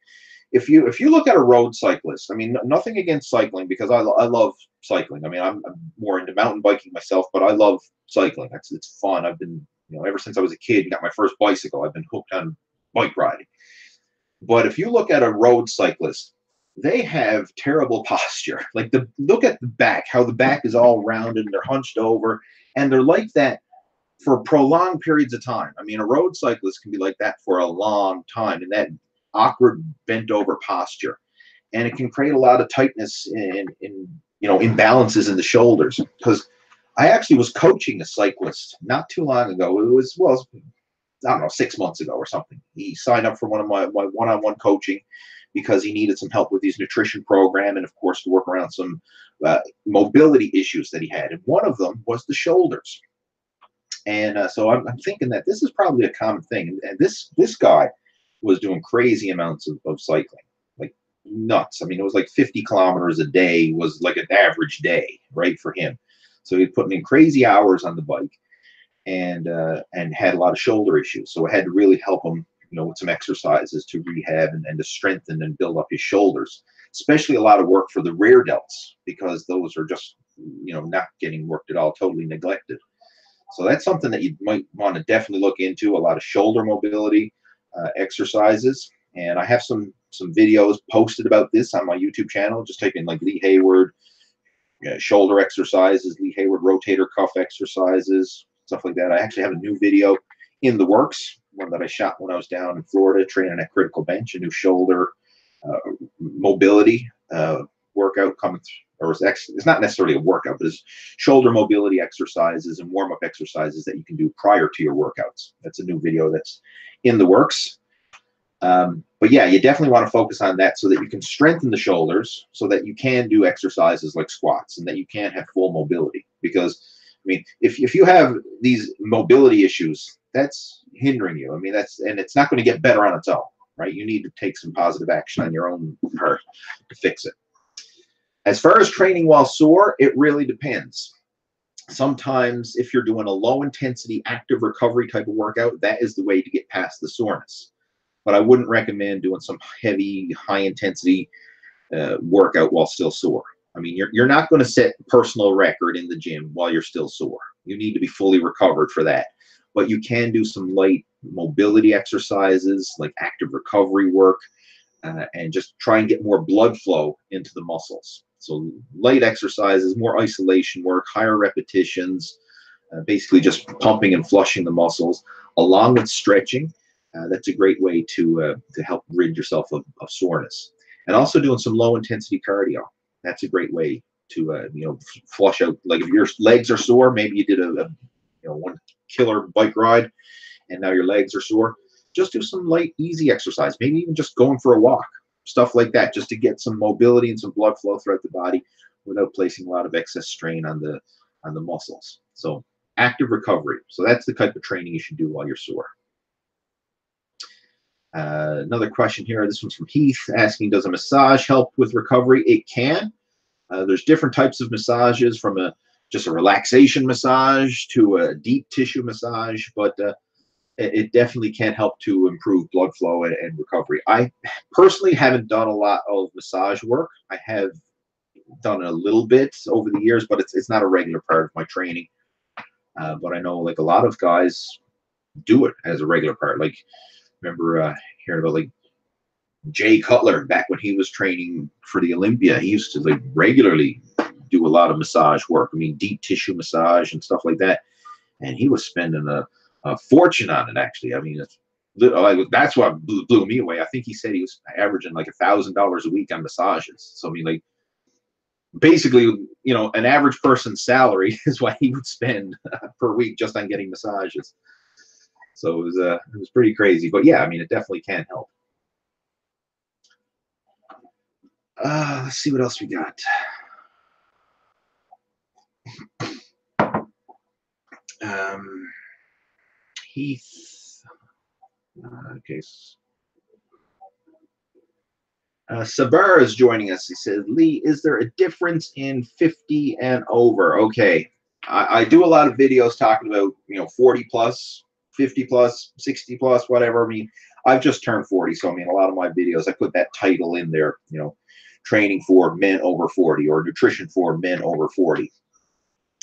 if you if you look at a road cyclist, I mean, nothing against cycling because I, I love cycling. I mean, I'm, I'm more into mountain biking myself, but I love cycling. It's it's fun. I've been you know ever since I was a kid and got my first bicycle. I've been hooked on bike riding. But if you look at a road cyclist, they have terrible posture. Like the look at the back, how the back is all rounded and they're hunched over, and they're like that for prolonged periods of time. I mean, a road cyclist can be like that for a long time, in that awkward bent over posture, and it can create a lot of tightness in, in you know imbalances in the shoulders. Because I actually was coaching a cyclist not too long ago. It was well, I don't know, six months ago or something. He signed up for one of my, my one-on-one coaching because he needed some help with his nutrition program and of course to work around some uh, mobility issues that he had. And one of them was the shoulders. And uh, so I'm, I'm, thinking that this is probably a common thing. And, and this this guy was doing crazy amounts of, of cycling, like nuts. I mean, it was like 50 kilometers a day was like an average day, right, for him. So he put in crazy hours on the bike and uh, and had a lot of shoulder issues. So I had to really help him, you know, with some exercises to rehab and, and to strengthen and build up his shoulders. Especially a lot of work for the rear delts because those are just, you know, not getting worked at all, totally neglected. So that's something that you might want to definitely look into. A lot of shoulder mobility uh, exercises, and I have some some videos posted about this on my YouTube channel. Just in like Lee Hayward uh, shoulder exercises, Lee Hayward rotator cuff exercises, stuff like that. I actually have a new video in the works, one that I shot when I was down in Florida training at Critical Bench, a new shoulder uh, mobility uh, workout coming or it's, actually, it's not necessarily a workout, but it's shoulder mobility exercises and warm up exercises that you can do prior to your workouts. That's a new video that's in the works. Um, but yeah, you definitely want to focus on that so that you can strengthen the shoulders so that you can do exercises like squats and that you can have full mobility. Because, I mean, if, if you have these mobility issues, that's hindering you. I mean, that's, and it's not going to get better on its own, right? You need to take some positive action on your own part to fix it. As far as training while sore, it really depends. Sometimes if you're doing a low intensity active recovery type of workout, that is the way to get past the soreness but I wouldn't recommend doing some heavy, high intensity uh, workout while still sore. I mean, you're, you're not going to set personal record in the gym while you're still sore. You need to be fully recovered for that. But you can do some light mobility exercises like active recovery work uh, and just try and get more blood flow into the muscles. So light exercises, more isolation work, higher repetitions, uh, basically just pumping and flushing the muscles along with stretching uh, that's a great way to uh, to help rid yourself of, of soreness. And also doing some low intensity cardio. That's a great way to uh, you know flush out. Like if your legs are sore, maybe you did a, a you know one killer bike ride, and now your legs are sore. Just do some light, easy exercise. Maybe even just going for a walk, stuff like that, just to get some mobility and some blood flow throughout the body without placing a lot of excess strain on the on the muscles. So active recovery. So that's the type of training you should do while you're sore. Uh, another question here. This one's from Heath asking, does a massage help with recovery? It can. Uh, there's different types of massages from a just a relaxation massage to a deep tissue massage, but uh, it, it, definitely can help to improve blood flow and, and, recovery. I personally haven't done a lot of massage work. I have done a little bit over the years, but it's it's not a regular part of my training. Uh, but I know like a lot of guys do it as a regular part. Like remember uh, hearing about like Jay Cutler back when he was training for the Olympia. He used to like regularly do a lot of massage work. I mean, deep tissue massage and stuff like that. And he was spending a, a fortune on it. Actually, I mean, it's like that's what blew, blew me away. I think he said he was averaging like a thousand dollars a week on massages. So I mean, like basically, you know, an average person's salary is what he would spend per week just on getting massages. So it was uh, it was pretty crazy. But yeah, I mean, it definitely can help. Uh, let's see what else we got. Um, Heath. Uh, okay. Uh, Sabar is joining us. He says, Lee, is there a difference in 50 and over? Okay. I, I do a lot of videos talking about, you know, 40 plus, 50 plus, 60 plus, whatever. I mean, I've just turned 40. So, I mean, a lot of my videos, I put that title in there, you know, training for men over 40 or nutrition for men over 40.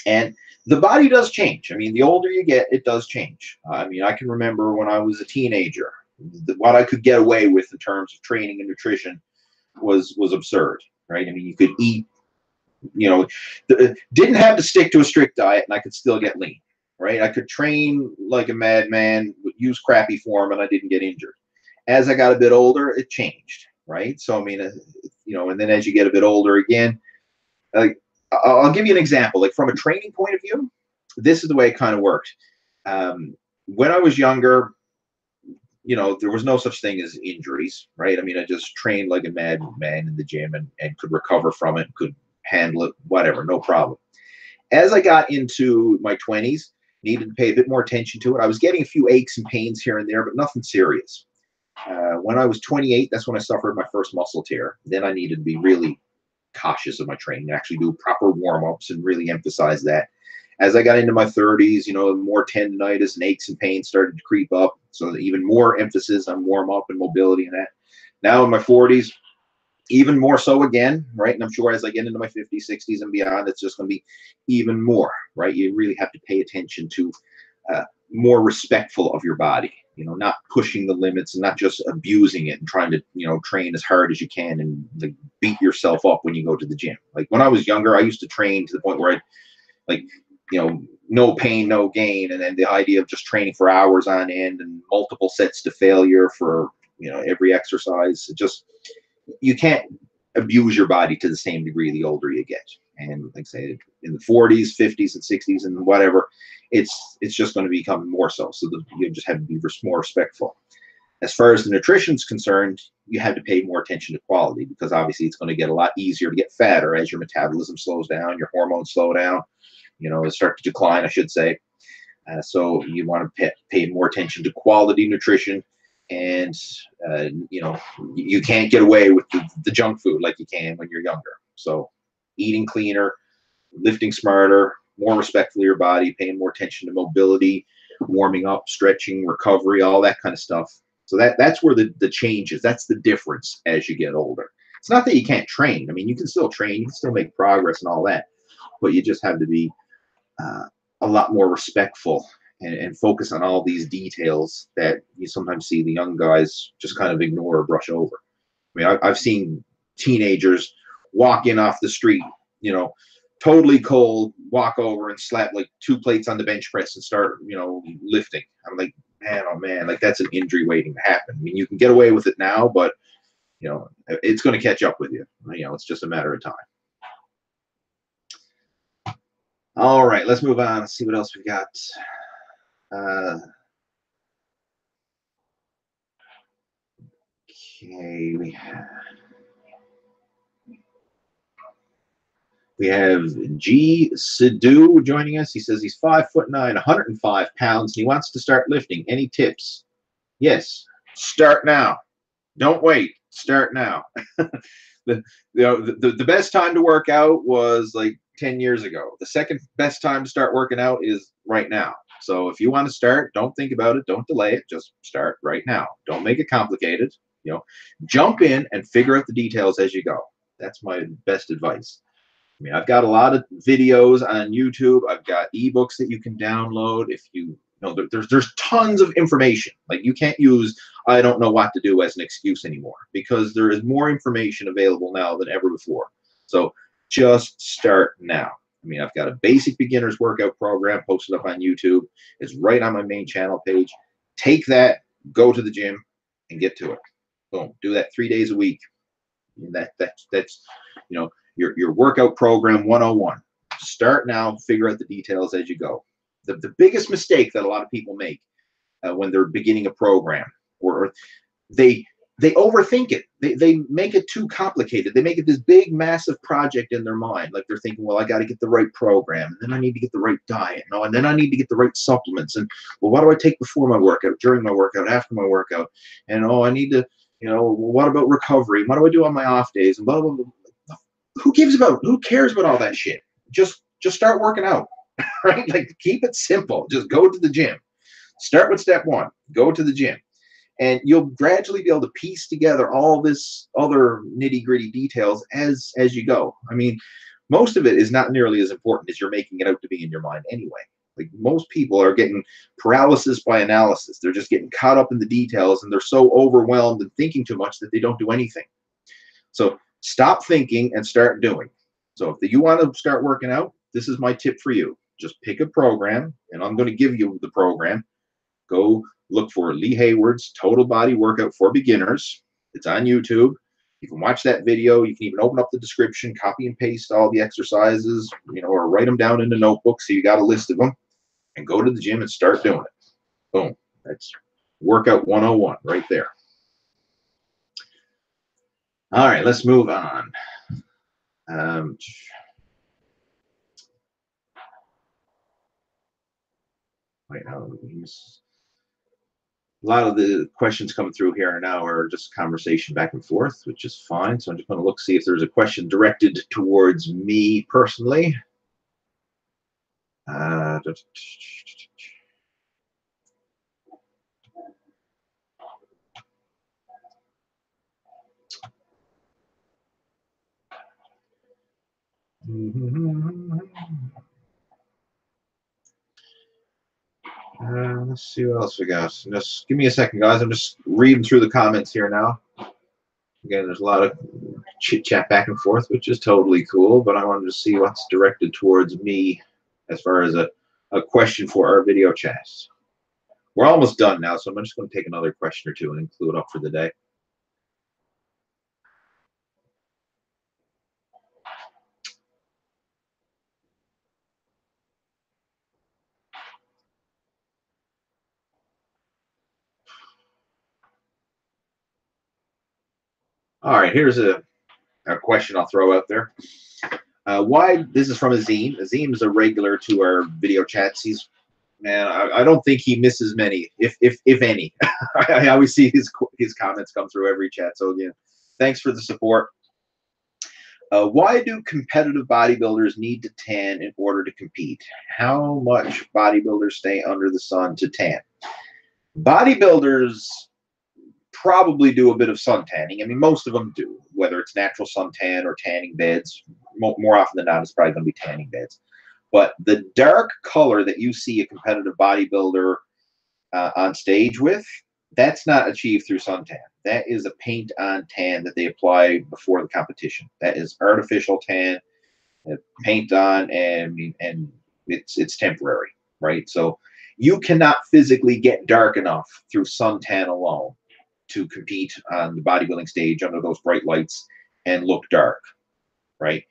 And the body does change. I mean, the older you get, it does change. I mean, I can remember when I was a teenager, what I could get away with in terms of training and nutrition was was absurd, right? I mean, you could eat, you know, didn't have to stick to a strict diet, and I could still get lean, right? I could train like a madman, use crappy form, and I didn't get injured. As I got a bit older, it changed, right? So I mean, uh, you know, and then as you get a bit older again, like I'll give you an example. Like from a training point of view, this is the way it kind of worked. Um, when I was younger, you know, there was no such thing as injuries, right? I mean, I just trained like a mad man in the gym and, and could recover from it, could handle it, whatever, no problem. As I got into my 20s, needed to pay a bit more attention to it. I was getting a few aches and pains here and there, but nothing serious. Uh, when I was 28, that's when I suffered my first muscle tear. Then I needed to be really cautious of my training, actually do proper warm ups and really emphasize that. As I got into my 30s, you know, more tendonitis and aches and pains started to creep up. So even more emphasis on warm up and mobility and that. Now in my 40s, even more so again, right? And I'm sure as I get into my 50s, 60s, and beyond, it's just going to be even more, right? You really have to pay attention to uh, more respectful of your body you know not pushing the limits and not just abusing it and trying to you know train as hard as you can and like beat yourself up when you go to the gym. Like when i was younger i used to train to the point where i like you know no pain no gain and then the idea of just training for hours on end and multiple sets to failure for you know every exercise just you can't abuse your body to the same degree the older you get. And like I say in the 40s 50s and 60s and whatever it's it's just going to become more so. So the, you just have to be more respectful. As far as the nutrition is concerned, you have to pay more attention to quality because obviously it's going to get a lot easier to get fatter as your metabolism slows down, your hormones slow down, you know, start to decline, I should say. Uh, so you want to pay, pay, more attention to quality nutrition, and uh, you know you can't get away with the, the junk food like you can when you're younger. So eating cleaner, lifting smarter, more respectful of your body, paying more attention to mobility, warming up, stretching, recovery, all that kind of stuff. So that that's where the, the change is. That's the difference as you get older. It's not that you can't train. I mean, you can still train, you can still make progress and all that, but you just have to be uh, a lot more respectful and, and, focus on all these details that you sometimes see the young guys just kind of ignore or brush over. I mean, I, I've seen teenagers walk in off the street, you know, totally cold, walk over and slap like two plates on the bench press and start, you know, lifting. I'm like, man, oh man, like that's an injury waiting to happen. I mean, you can get away with it now, but you know, it's going to catch up with you. You know, it's just a matter of time. All right, let's move on. Let's see what else we got. Uh, okay, we have. We have G Sidhu joining us. He says he's five foot nine, 105 pounds, and he wants to start lifting. Any tips? Yes, start now. Don't wait. Start now. the, you know, the, the best time to work out was like 10 years ago. The second best time to start working out is right now. So if you want to start, don't think about it. Don't delay it. Just start right now. Don't make it complicated. You know, jump in and figure out the details as you go. That's my best advice. I mean, I've got a lot of videos on YouTube. I've got ebooks that you can download. If you, you know, there, there's there's tons of information. Like you can't use I don't know what to do as an excuse anymore because there is more information available now than ever before. So just start now. I mean, I've got a basic beginners workout program posted up on YouTube. It's right on my main channel page. Take that, go to the gym, and get to it. Boom. Do that three days a week. And that that's that's you know your your workout program 101. Start now, figure out the details as you go. The, the biggest mistake that a lot of people make uh, when they're beginning a program or they they overthink it. They, they make it too complicated. They make it this big, massive project in their mind. Like they're thinking, well, I got to get the right program, and then I need to get the right diet, no, and then I need to get the right supplements. And well, what do I take before my workout, during my workout, after my workout? And oh, I need to, you know, what about recovery? What do I do on my off days? And blah blah blah. Who gives about? Who cares about all that shit? Just just start working out, right? Like keep it simple. Just go to the gym. Start with step one. Go to the gym and you'll gradually be able to piece together all this other nitty gritty details as as you go i mean most of it is not nearly as important as you're making it out to be in your mind anyway like most people are getting paralysis by analysis they're just getting caught up in the details and they're so overwhelmed and thinking too much that they don't do anything so stop thinking and start doing so if you want to start working out this is my tip for you just pick a program and i'm going to give you the program go look for Lee Hayward's Total Body Workout for Beginners. It's on YouTube. You can watch that video. You can even open up the description, copy and paste all the exercises, you know, or write them down in a notebook so you got a list of them, and go to the gym and start doing it. Boom. That's workout 101 right there. All right, let's move on. Um, wait, a lot of the questions coming through here now are just conversation back and forth, which is fine. So I'm just going to look, see if there's a question directed towards me personally. Uh, Uh, let's see what else we got. Just give me a second, guys. I'm just reading through the comments here now. Again, there's a lot of chit chat back and forth, which is totally cool. But I wanted to see what's directed towards me as far as a, a question for our video chats. We're almost done now, so I'm just going to take another question or two and include it up for the day. All right, here's a, a question I'll throw out there. Uh, why this is from Azim. Azim is a regular to our video chats. He's man, I, I don't think he misses many, if if if any. I always see his his comments come through every chat. So again, thanks for the support. Uh, why do competitive bodybuilders need to tan in order to compete? How much bodybuilders stay under the sun to tan? Bodybuilders probably do a bit of sun tanning. I mean, most of them do, whether it's natural suntan or tanning beds. More often than not, it's probably going to be tanning beds. But the dark color that you see a competitive bodybuilder uh, on stage with, that's not achieved through suntan. That is a paint on tan that they apply before the competition. That is artificial tan, uh, paint on, and and it's it's temporary, right? So you cannot physically get dark enough through suntan alone to compete on the bodybuilding stage under those bright lights and look dark, right?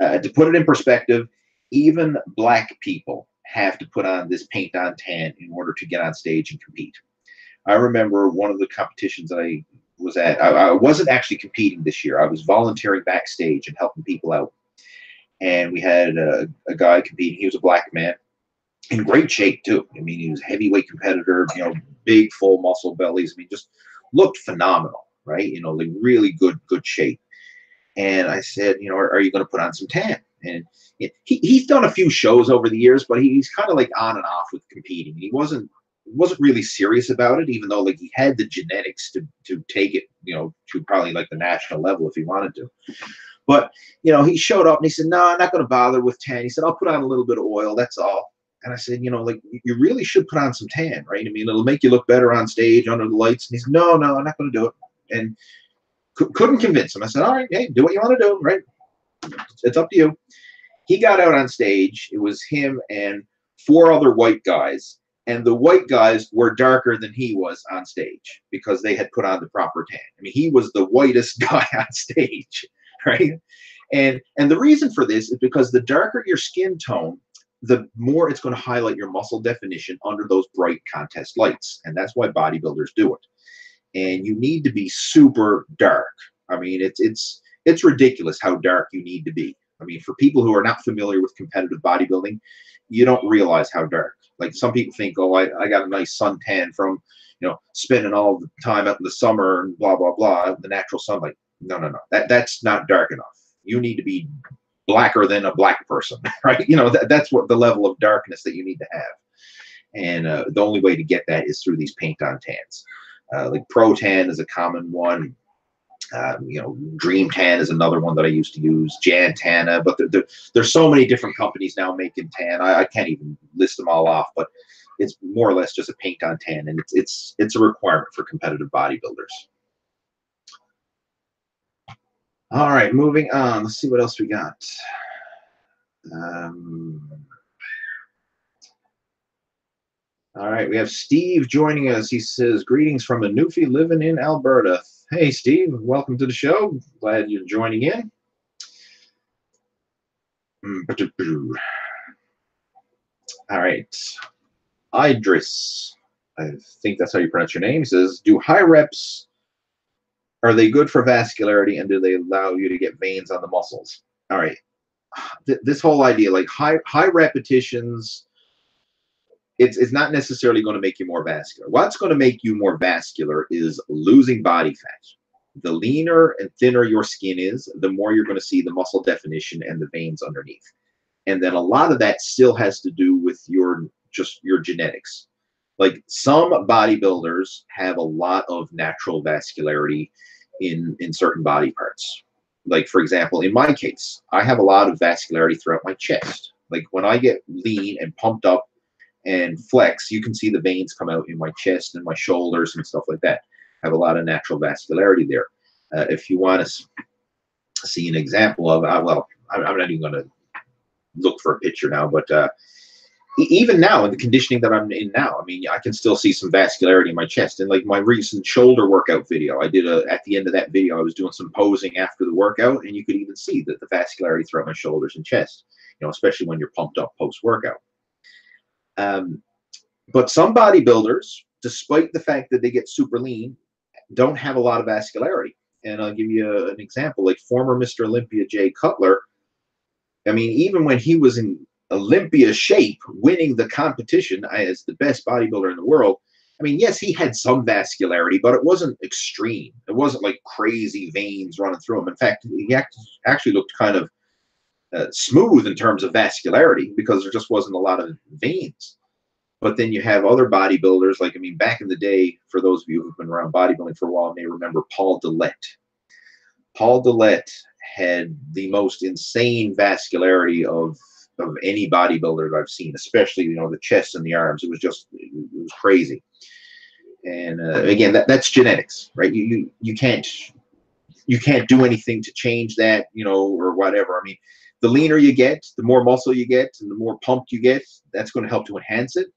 Uh, to put it in perspective, even black people have to put on this paint on tan in order to get on stage and compete. I remember one of the competitions that I was at, I, I wasn't actually competing this year. I was volunteering backstage and helping people out. And we had a, a guy competing. He was a black man in great shape too. I mean, he was a heavyweight competitor, you know, big full muscle bellies. I mean, just looked phenomenal, right? You know, like really good, good shape. And I said, you know, are, are you going to put on some tan? And he, he's done a few shows over the years, but he's kind of like on and off with competing. He wasn't wasn't really serious about it, even though like he had the genetics to to take it, you know, to probably like the national level if he wanted to. But you know, he showed up and he said, "No, I'm not going to bother with tan." He said, "I'll put on a little bit of oil. That's all." And I said, "You know, like you really should put on some tan, right? I mean, it'll make you look better on stage under the lights." And he said, "No, no, I'm not going to do it." And couldn't convince him. I said, "All right, hey, do what you want to do, right? It's up to you." He got out on stage. It was him and four other white guys and the white guys were darker than he was on stage because they had put on the proper tan. I mean, he was the whitest guy on stage, right? And and the reason for this is because the darker your skin tone, the more it's going to highlight your muscle definition under those bright contest lights, and that's why bodybuilders do it. And you need to be super dark. I mean, it's it's it's ridiculous how dark you need to be. I mean, for people who are not familiar with competitive bodybuilding, you don't realize how dark. Like some people think, oh, I, I got a nice suntan from, you know, spending all the time out in the summer and blah blah blah, the natural sunlight. No, no, no. That that's not dark enough. You need to be blacker than a black person, right? You know, that, that's what the level of darkness that you need to have. And uh, the only way to get that is through these paint on tans. Uh, like Pro Tan is a common one. Um, you know, Dream Tan is another one that I used to use, Jan Tana, but there, there, there's so many different companies now making tan. I, I, can't even list them all off, but it's more or less just a paint on tan, and it's it's it's a requirement for competitive bodybuilders. All right, moving on. Let's see what else we got. Um, all right, we have Steve joining us. He says, "Greetings from a newfie living in Alberta. Hey, Steve, welcome to the show. Glad you're joining in. All right. Idris, I think that's how you pronounce your name, he says, do high reps, are they good for vascularity and do they allow you to get veins on the muscles? All right. This whole idea, like high, high repetitions, it's, it's not necessarily going to make you more vascular. What's going to make you more vascular is losing body fat. The leaner and thinner your skin is, the more you're going to see the muscle definition and the veins underneath. And then a lot of that still has to do with your just your genetics. Like some bodybuilders have a lot of natural vascularity in in certain body parts. Like for example, in my case, I have a lot of vascularity throughout my chest. Like when I get lean and pumped up and flex, you can see the veins come out in my chest and my shoulders and stuff like that. I have a lot of natural vascularity there. Uh, if you want to see an example of, uh, well, I'm, not even going to look for a picture now, but uh, even now in the conditioning that I'm in now, I mean, I can still see some vascularity in my chest. And like my recent shoulder workout video, I did a, at the end of that video, I was doing some posing after the workout, and you could even see that the vascularity throughout my shoulders and chest, you know, especially when you're pumped up post workout. Um, but some bodybuilders, despite the fact that they get super lean, don't have a lot of vascularity. And I'll give you a, an example, like former Mr. Olympia Jay Cutler. I mean, even when he was in Olympia shape, winning the competition as the best bodybuilder in the world, I mean, yes, he had some vascularity, but it wasn't extreme. It wasn't like crazy veins running through him. In fact, he actually looked kind of uh, smooth in terms of vascularity because there just wasn't a lot of veins. But then you have other bodybuilders, like, I mean, back in the day, for those of you who've been around bodybuilding for a while, may remember Paul Dillett. Paul Dillett had the most insane vascularity of of any bodybuilder that I've seen, especially you know the chest and the arms. It was just it was crazy. And uh, again, that, that's genetics, right? You, you you can't you can't do anything to change that, you know, or whatever. I mean, the leaner you get, the more muscle you get, and the more pumped you get, that's going to help to enhance it.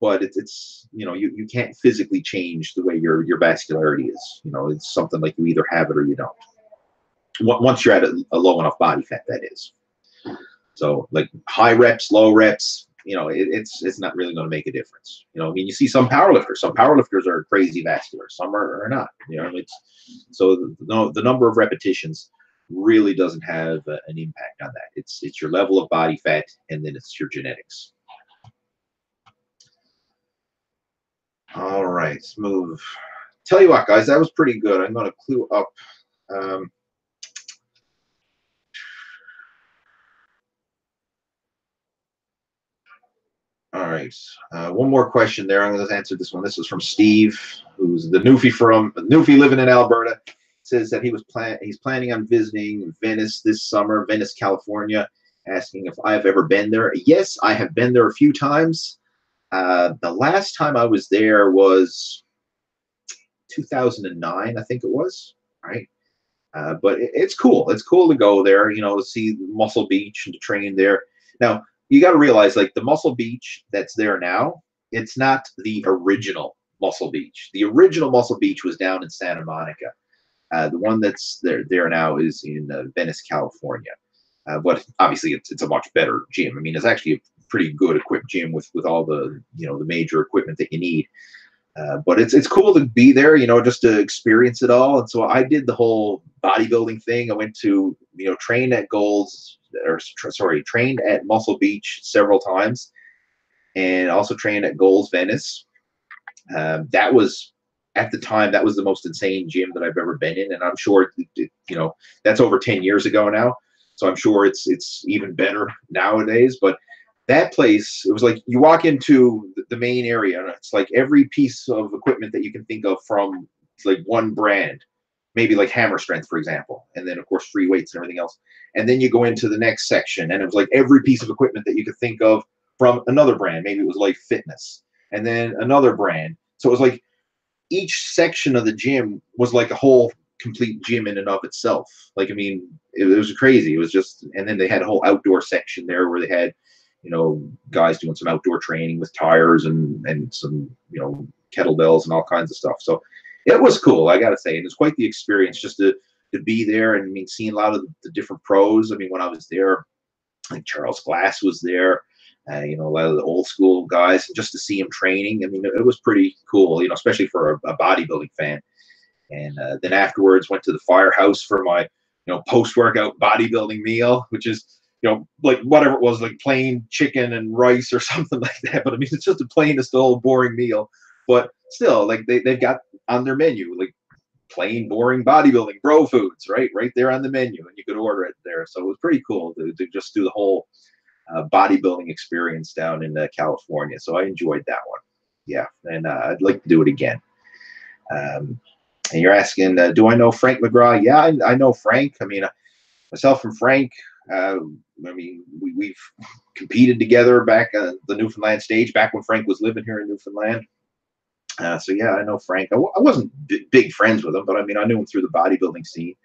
But it's, it's you know, you, you can't physically change the way your, your vascularity is. You know, it's something like you either have it or you don't. Once you're at a low enough body fat, that is. So like high reps, low reps, you know, it, it's it's not really going to make a difference. You know, I mean, you see some powerlifters. Some powerlifters are crazy vascular. Some are, are not. You know, it's so the, the number of repetitions really doesn't have uh, an impact on that. It's it's your level of body fat and then it's your genetics. All right, let's move. Tell you what, guys, that was pretty good. I'm going to clue up. Um, all right, uh, one more question there. I'm going to answer this one. This is from Steve, who's the newfie from newfie living in Alberta. says that he was plan he's planning on visiting Venice this summer, Venice, California, asking if I've ever been there. Yes, I have been there a few times. Uh, the last time I was there was 2009, I think it was, right? Uh, but it, it's cool. It's cool to go there, you know, see Muscle Beach and to train there. Now, you got to realize, like, the Muscle Beach that's there now, it's not the original Muscle Beach. The original Muscle Beach was down in Santa Monica. Uh, the one that's there there now is in uh, Venice, California. Uh, but obviously, it's, it's a much better gym. I mean, it's actually a pretty good equipped gym with with all the you know the major equipment that you need. Uh, but it's it's cool to be there, you know, just to experience it all. And so I did the whole bodybuilding thing. I went to you know train at Gold's or sorry trained at Muscle Beach several times, and also trained at Gold's Venice. Um, that was at the time that was the most insane gym that I've ever been in, and I'm sure you know that's over ten years ago now. So I'm sure it's it's even better nowadays. But that place, it was like you walk into the main area, and it's like every piece of equipment that you can think of from like one brand, maybe like hammer strength, for example, and then of course free weights and everything else. And then you go into the next section, and it was like every piece of equipment that you could think of from another brand. Maybe it was Life Fitness, and then another brand. So it was like each section of the gym was like a whole complete gym in and of itself. Like, I mean, it, it was crazy. It was just, and then they had a whole outdoor section there where they had, you know, guys doing some outdoor training with tires and and some, you know, kettlebells and all kinds of stuff. So it was cool, I gotta say, and it's quite the experience just to to be there and I mean seeing a lot of the different pros. I mean, when I was there, like Charles Glass was there uh, you know, a lot of the old school guys, and just to see him training. I mean, it, was pretty cool, you know, especially for a, a bodybuilding fan. And uh, then afterwards, went to the firehouse for my, you know, post workout bodybuilding meal, which is, you know, like whatever it was, like plain chicken and rice or something like that. But I mean, it's just the plainest old boring meal. But still, like they, they've got on their menu, like plain boring bodybuilding bro foods, right? Right there on the menu. And you could order it there. So it was pretty cool to, to just do the whole uh, bodybuilding experience down in uh, California. So I enjoyed that one. Yeah, and uh, I'd like to do it again. Um, and you're asking, uh, do I know Frank McGrath? Yeah, I, I know Frank. I mean, uh, myself and Frank. Uh, I mean, we, have competed together back on the Newfoundland stage back when Frank was living here in Newfoundland. So yeah, I know Frank. I w- I wasn't b- big friends with him, but I mean, I knew him through the bodybuilding scene.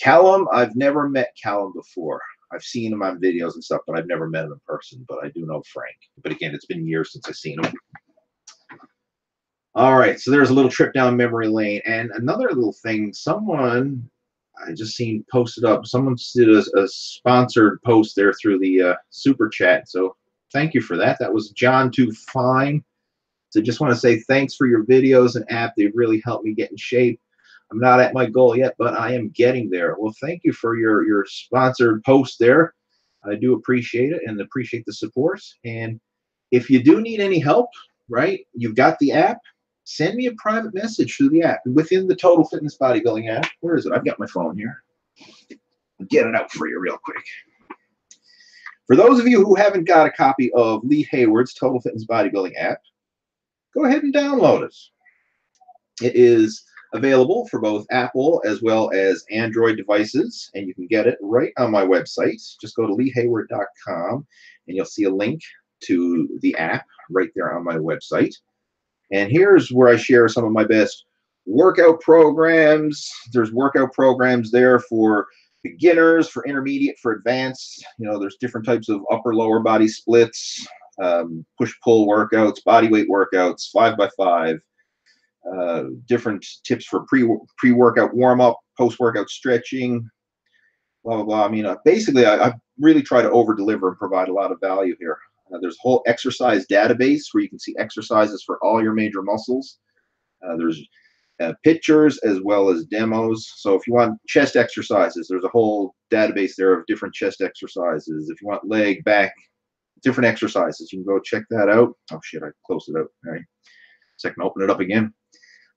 Callum, I've never met Callum before. I've seen him on videos and stuff, but I've never met him in person. But I do know Frank. But again, it's been years since I've seen him. All right, so there's a little trip down memory lane, and another little thing. Someone I just seen posted up. Someone did a, a sponsored post there through the uh, super chat. So thank you for that. That was John Too Fine. So just want to say thanks for your videos and app. They've really helped me get in shape. I'm not at my goal yet, but I am getting there. Well, thank you for your your sponsored post there. I do appreciate it and appreciate the support. And if you do need any help, right, you've got the app. Send me a private message through the app within the Total Fitness Bodybuilding app. Where is it? I've got my phone here. I'll get it out for you real quick. For those of you who haven't got a copy of Lee Hayward's Total Fitness Bodybuilding app, go ahead and download it. It is available for both Apple as well as Android devices, and you can get it right on my website. Just go to leehayward.com and you'll see a link to the app right there on my website. And here's where I share some of my best workout programs. There's workout programs there for beginners, for intermediate, for advanced. You know, there's different types of upper lower body splits, um, push pull workouts, body weight workouts, five by five, uh, different tips for pre pre workout warm up, post workout stretching, blah blah blah. I mean, uh, basically, I, I, really try to over deliver and provide a lot of value here. Uh, there's a whole exercise database where you can see exercises for all your major muscles. Uh, there's uh, pictures as well as demos. So if you want chest exercises, there's a whole database there of different chest exercises. If you want leg, back, different exercises, you can go check that out. Oh shit, I closed it out. All right. Second, open it up again.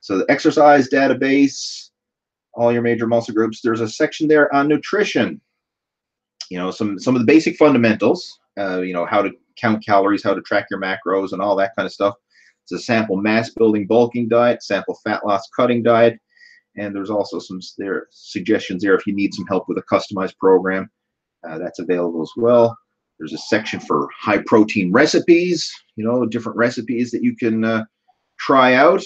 So the exercise database, all your major muscle groups. There's a section there on nutrition. You know, some some of the basic fundamentals. Uh, you know, how to count calories, how to track your macros, and all that kind of stuff. It's a sample mass building bulking diet, sample fat loss cutting diet, And there's also some there suggestions there if you need some help with a customized program, uh, that's available as well. There's a section for high protein recipes, you know, different recipes that you can uh, try out.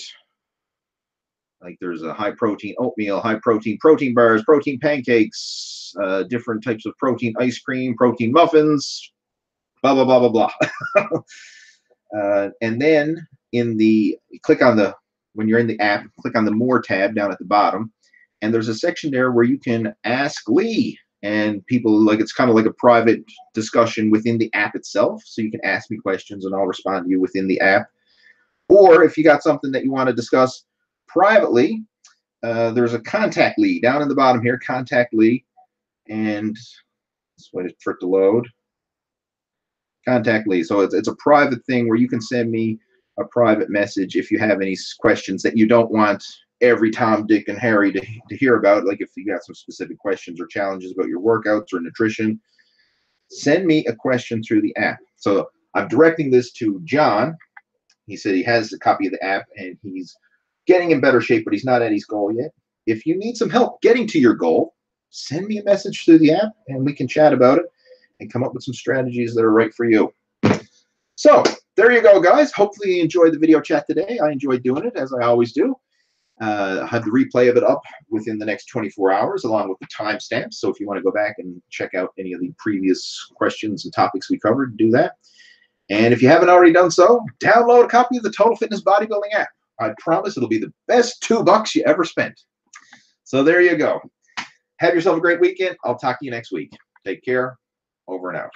Like there's a high protein oatmeal, high protein protein bars, protein pancakes, uh, different types of protein ice cream, protein muffins, blah, blah, blah, blah, blah. uh, and then in the, click on the, when you're in the app, click on the more tab down at the bottom. And there's a section there where you can ask Lee and people like it's kind of like a private discussion within the app itself. So you can ask me questions and I'll respond to you within the app. Or if you got something that you want to discuss privately, uh, there's a contact Lee down in the bottom here, contact Lee. And let's wait for it to load. Contact Lee. So it's, it's a private thing where you can send me a private message if you have any questions that you don't want every Tom, Dick, and Harry to, to hear about. Like if you got some specific questions or challenges about your workouts or nutrition, send me a question through the app. So I'm directing this to John. He said he has a copy of the app and he's getting in better shape, but he's not at his goal yet. If you need some help getting to your goal, send me a message through the app and we can chat about it and come up with some strategies that are right for you. So there you go, guys. Hopefully you enjoyed the video chat today. I enjoyed doing it, as I always do. Uh, have the replay of it up within the next 24 hours, along with the timestamps. So if you want to go back and check out any of the previous questions and topics we covered, do that. And if you haven't already done so, download a copy of the Total Fitness Bodybuilding app. I promise it'll be the best two bucks you ever spent. So there you go. Have yourself a great weekend. I'll talk to you next week. Take care. Over and out.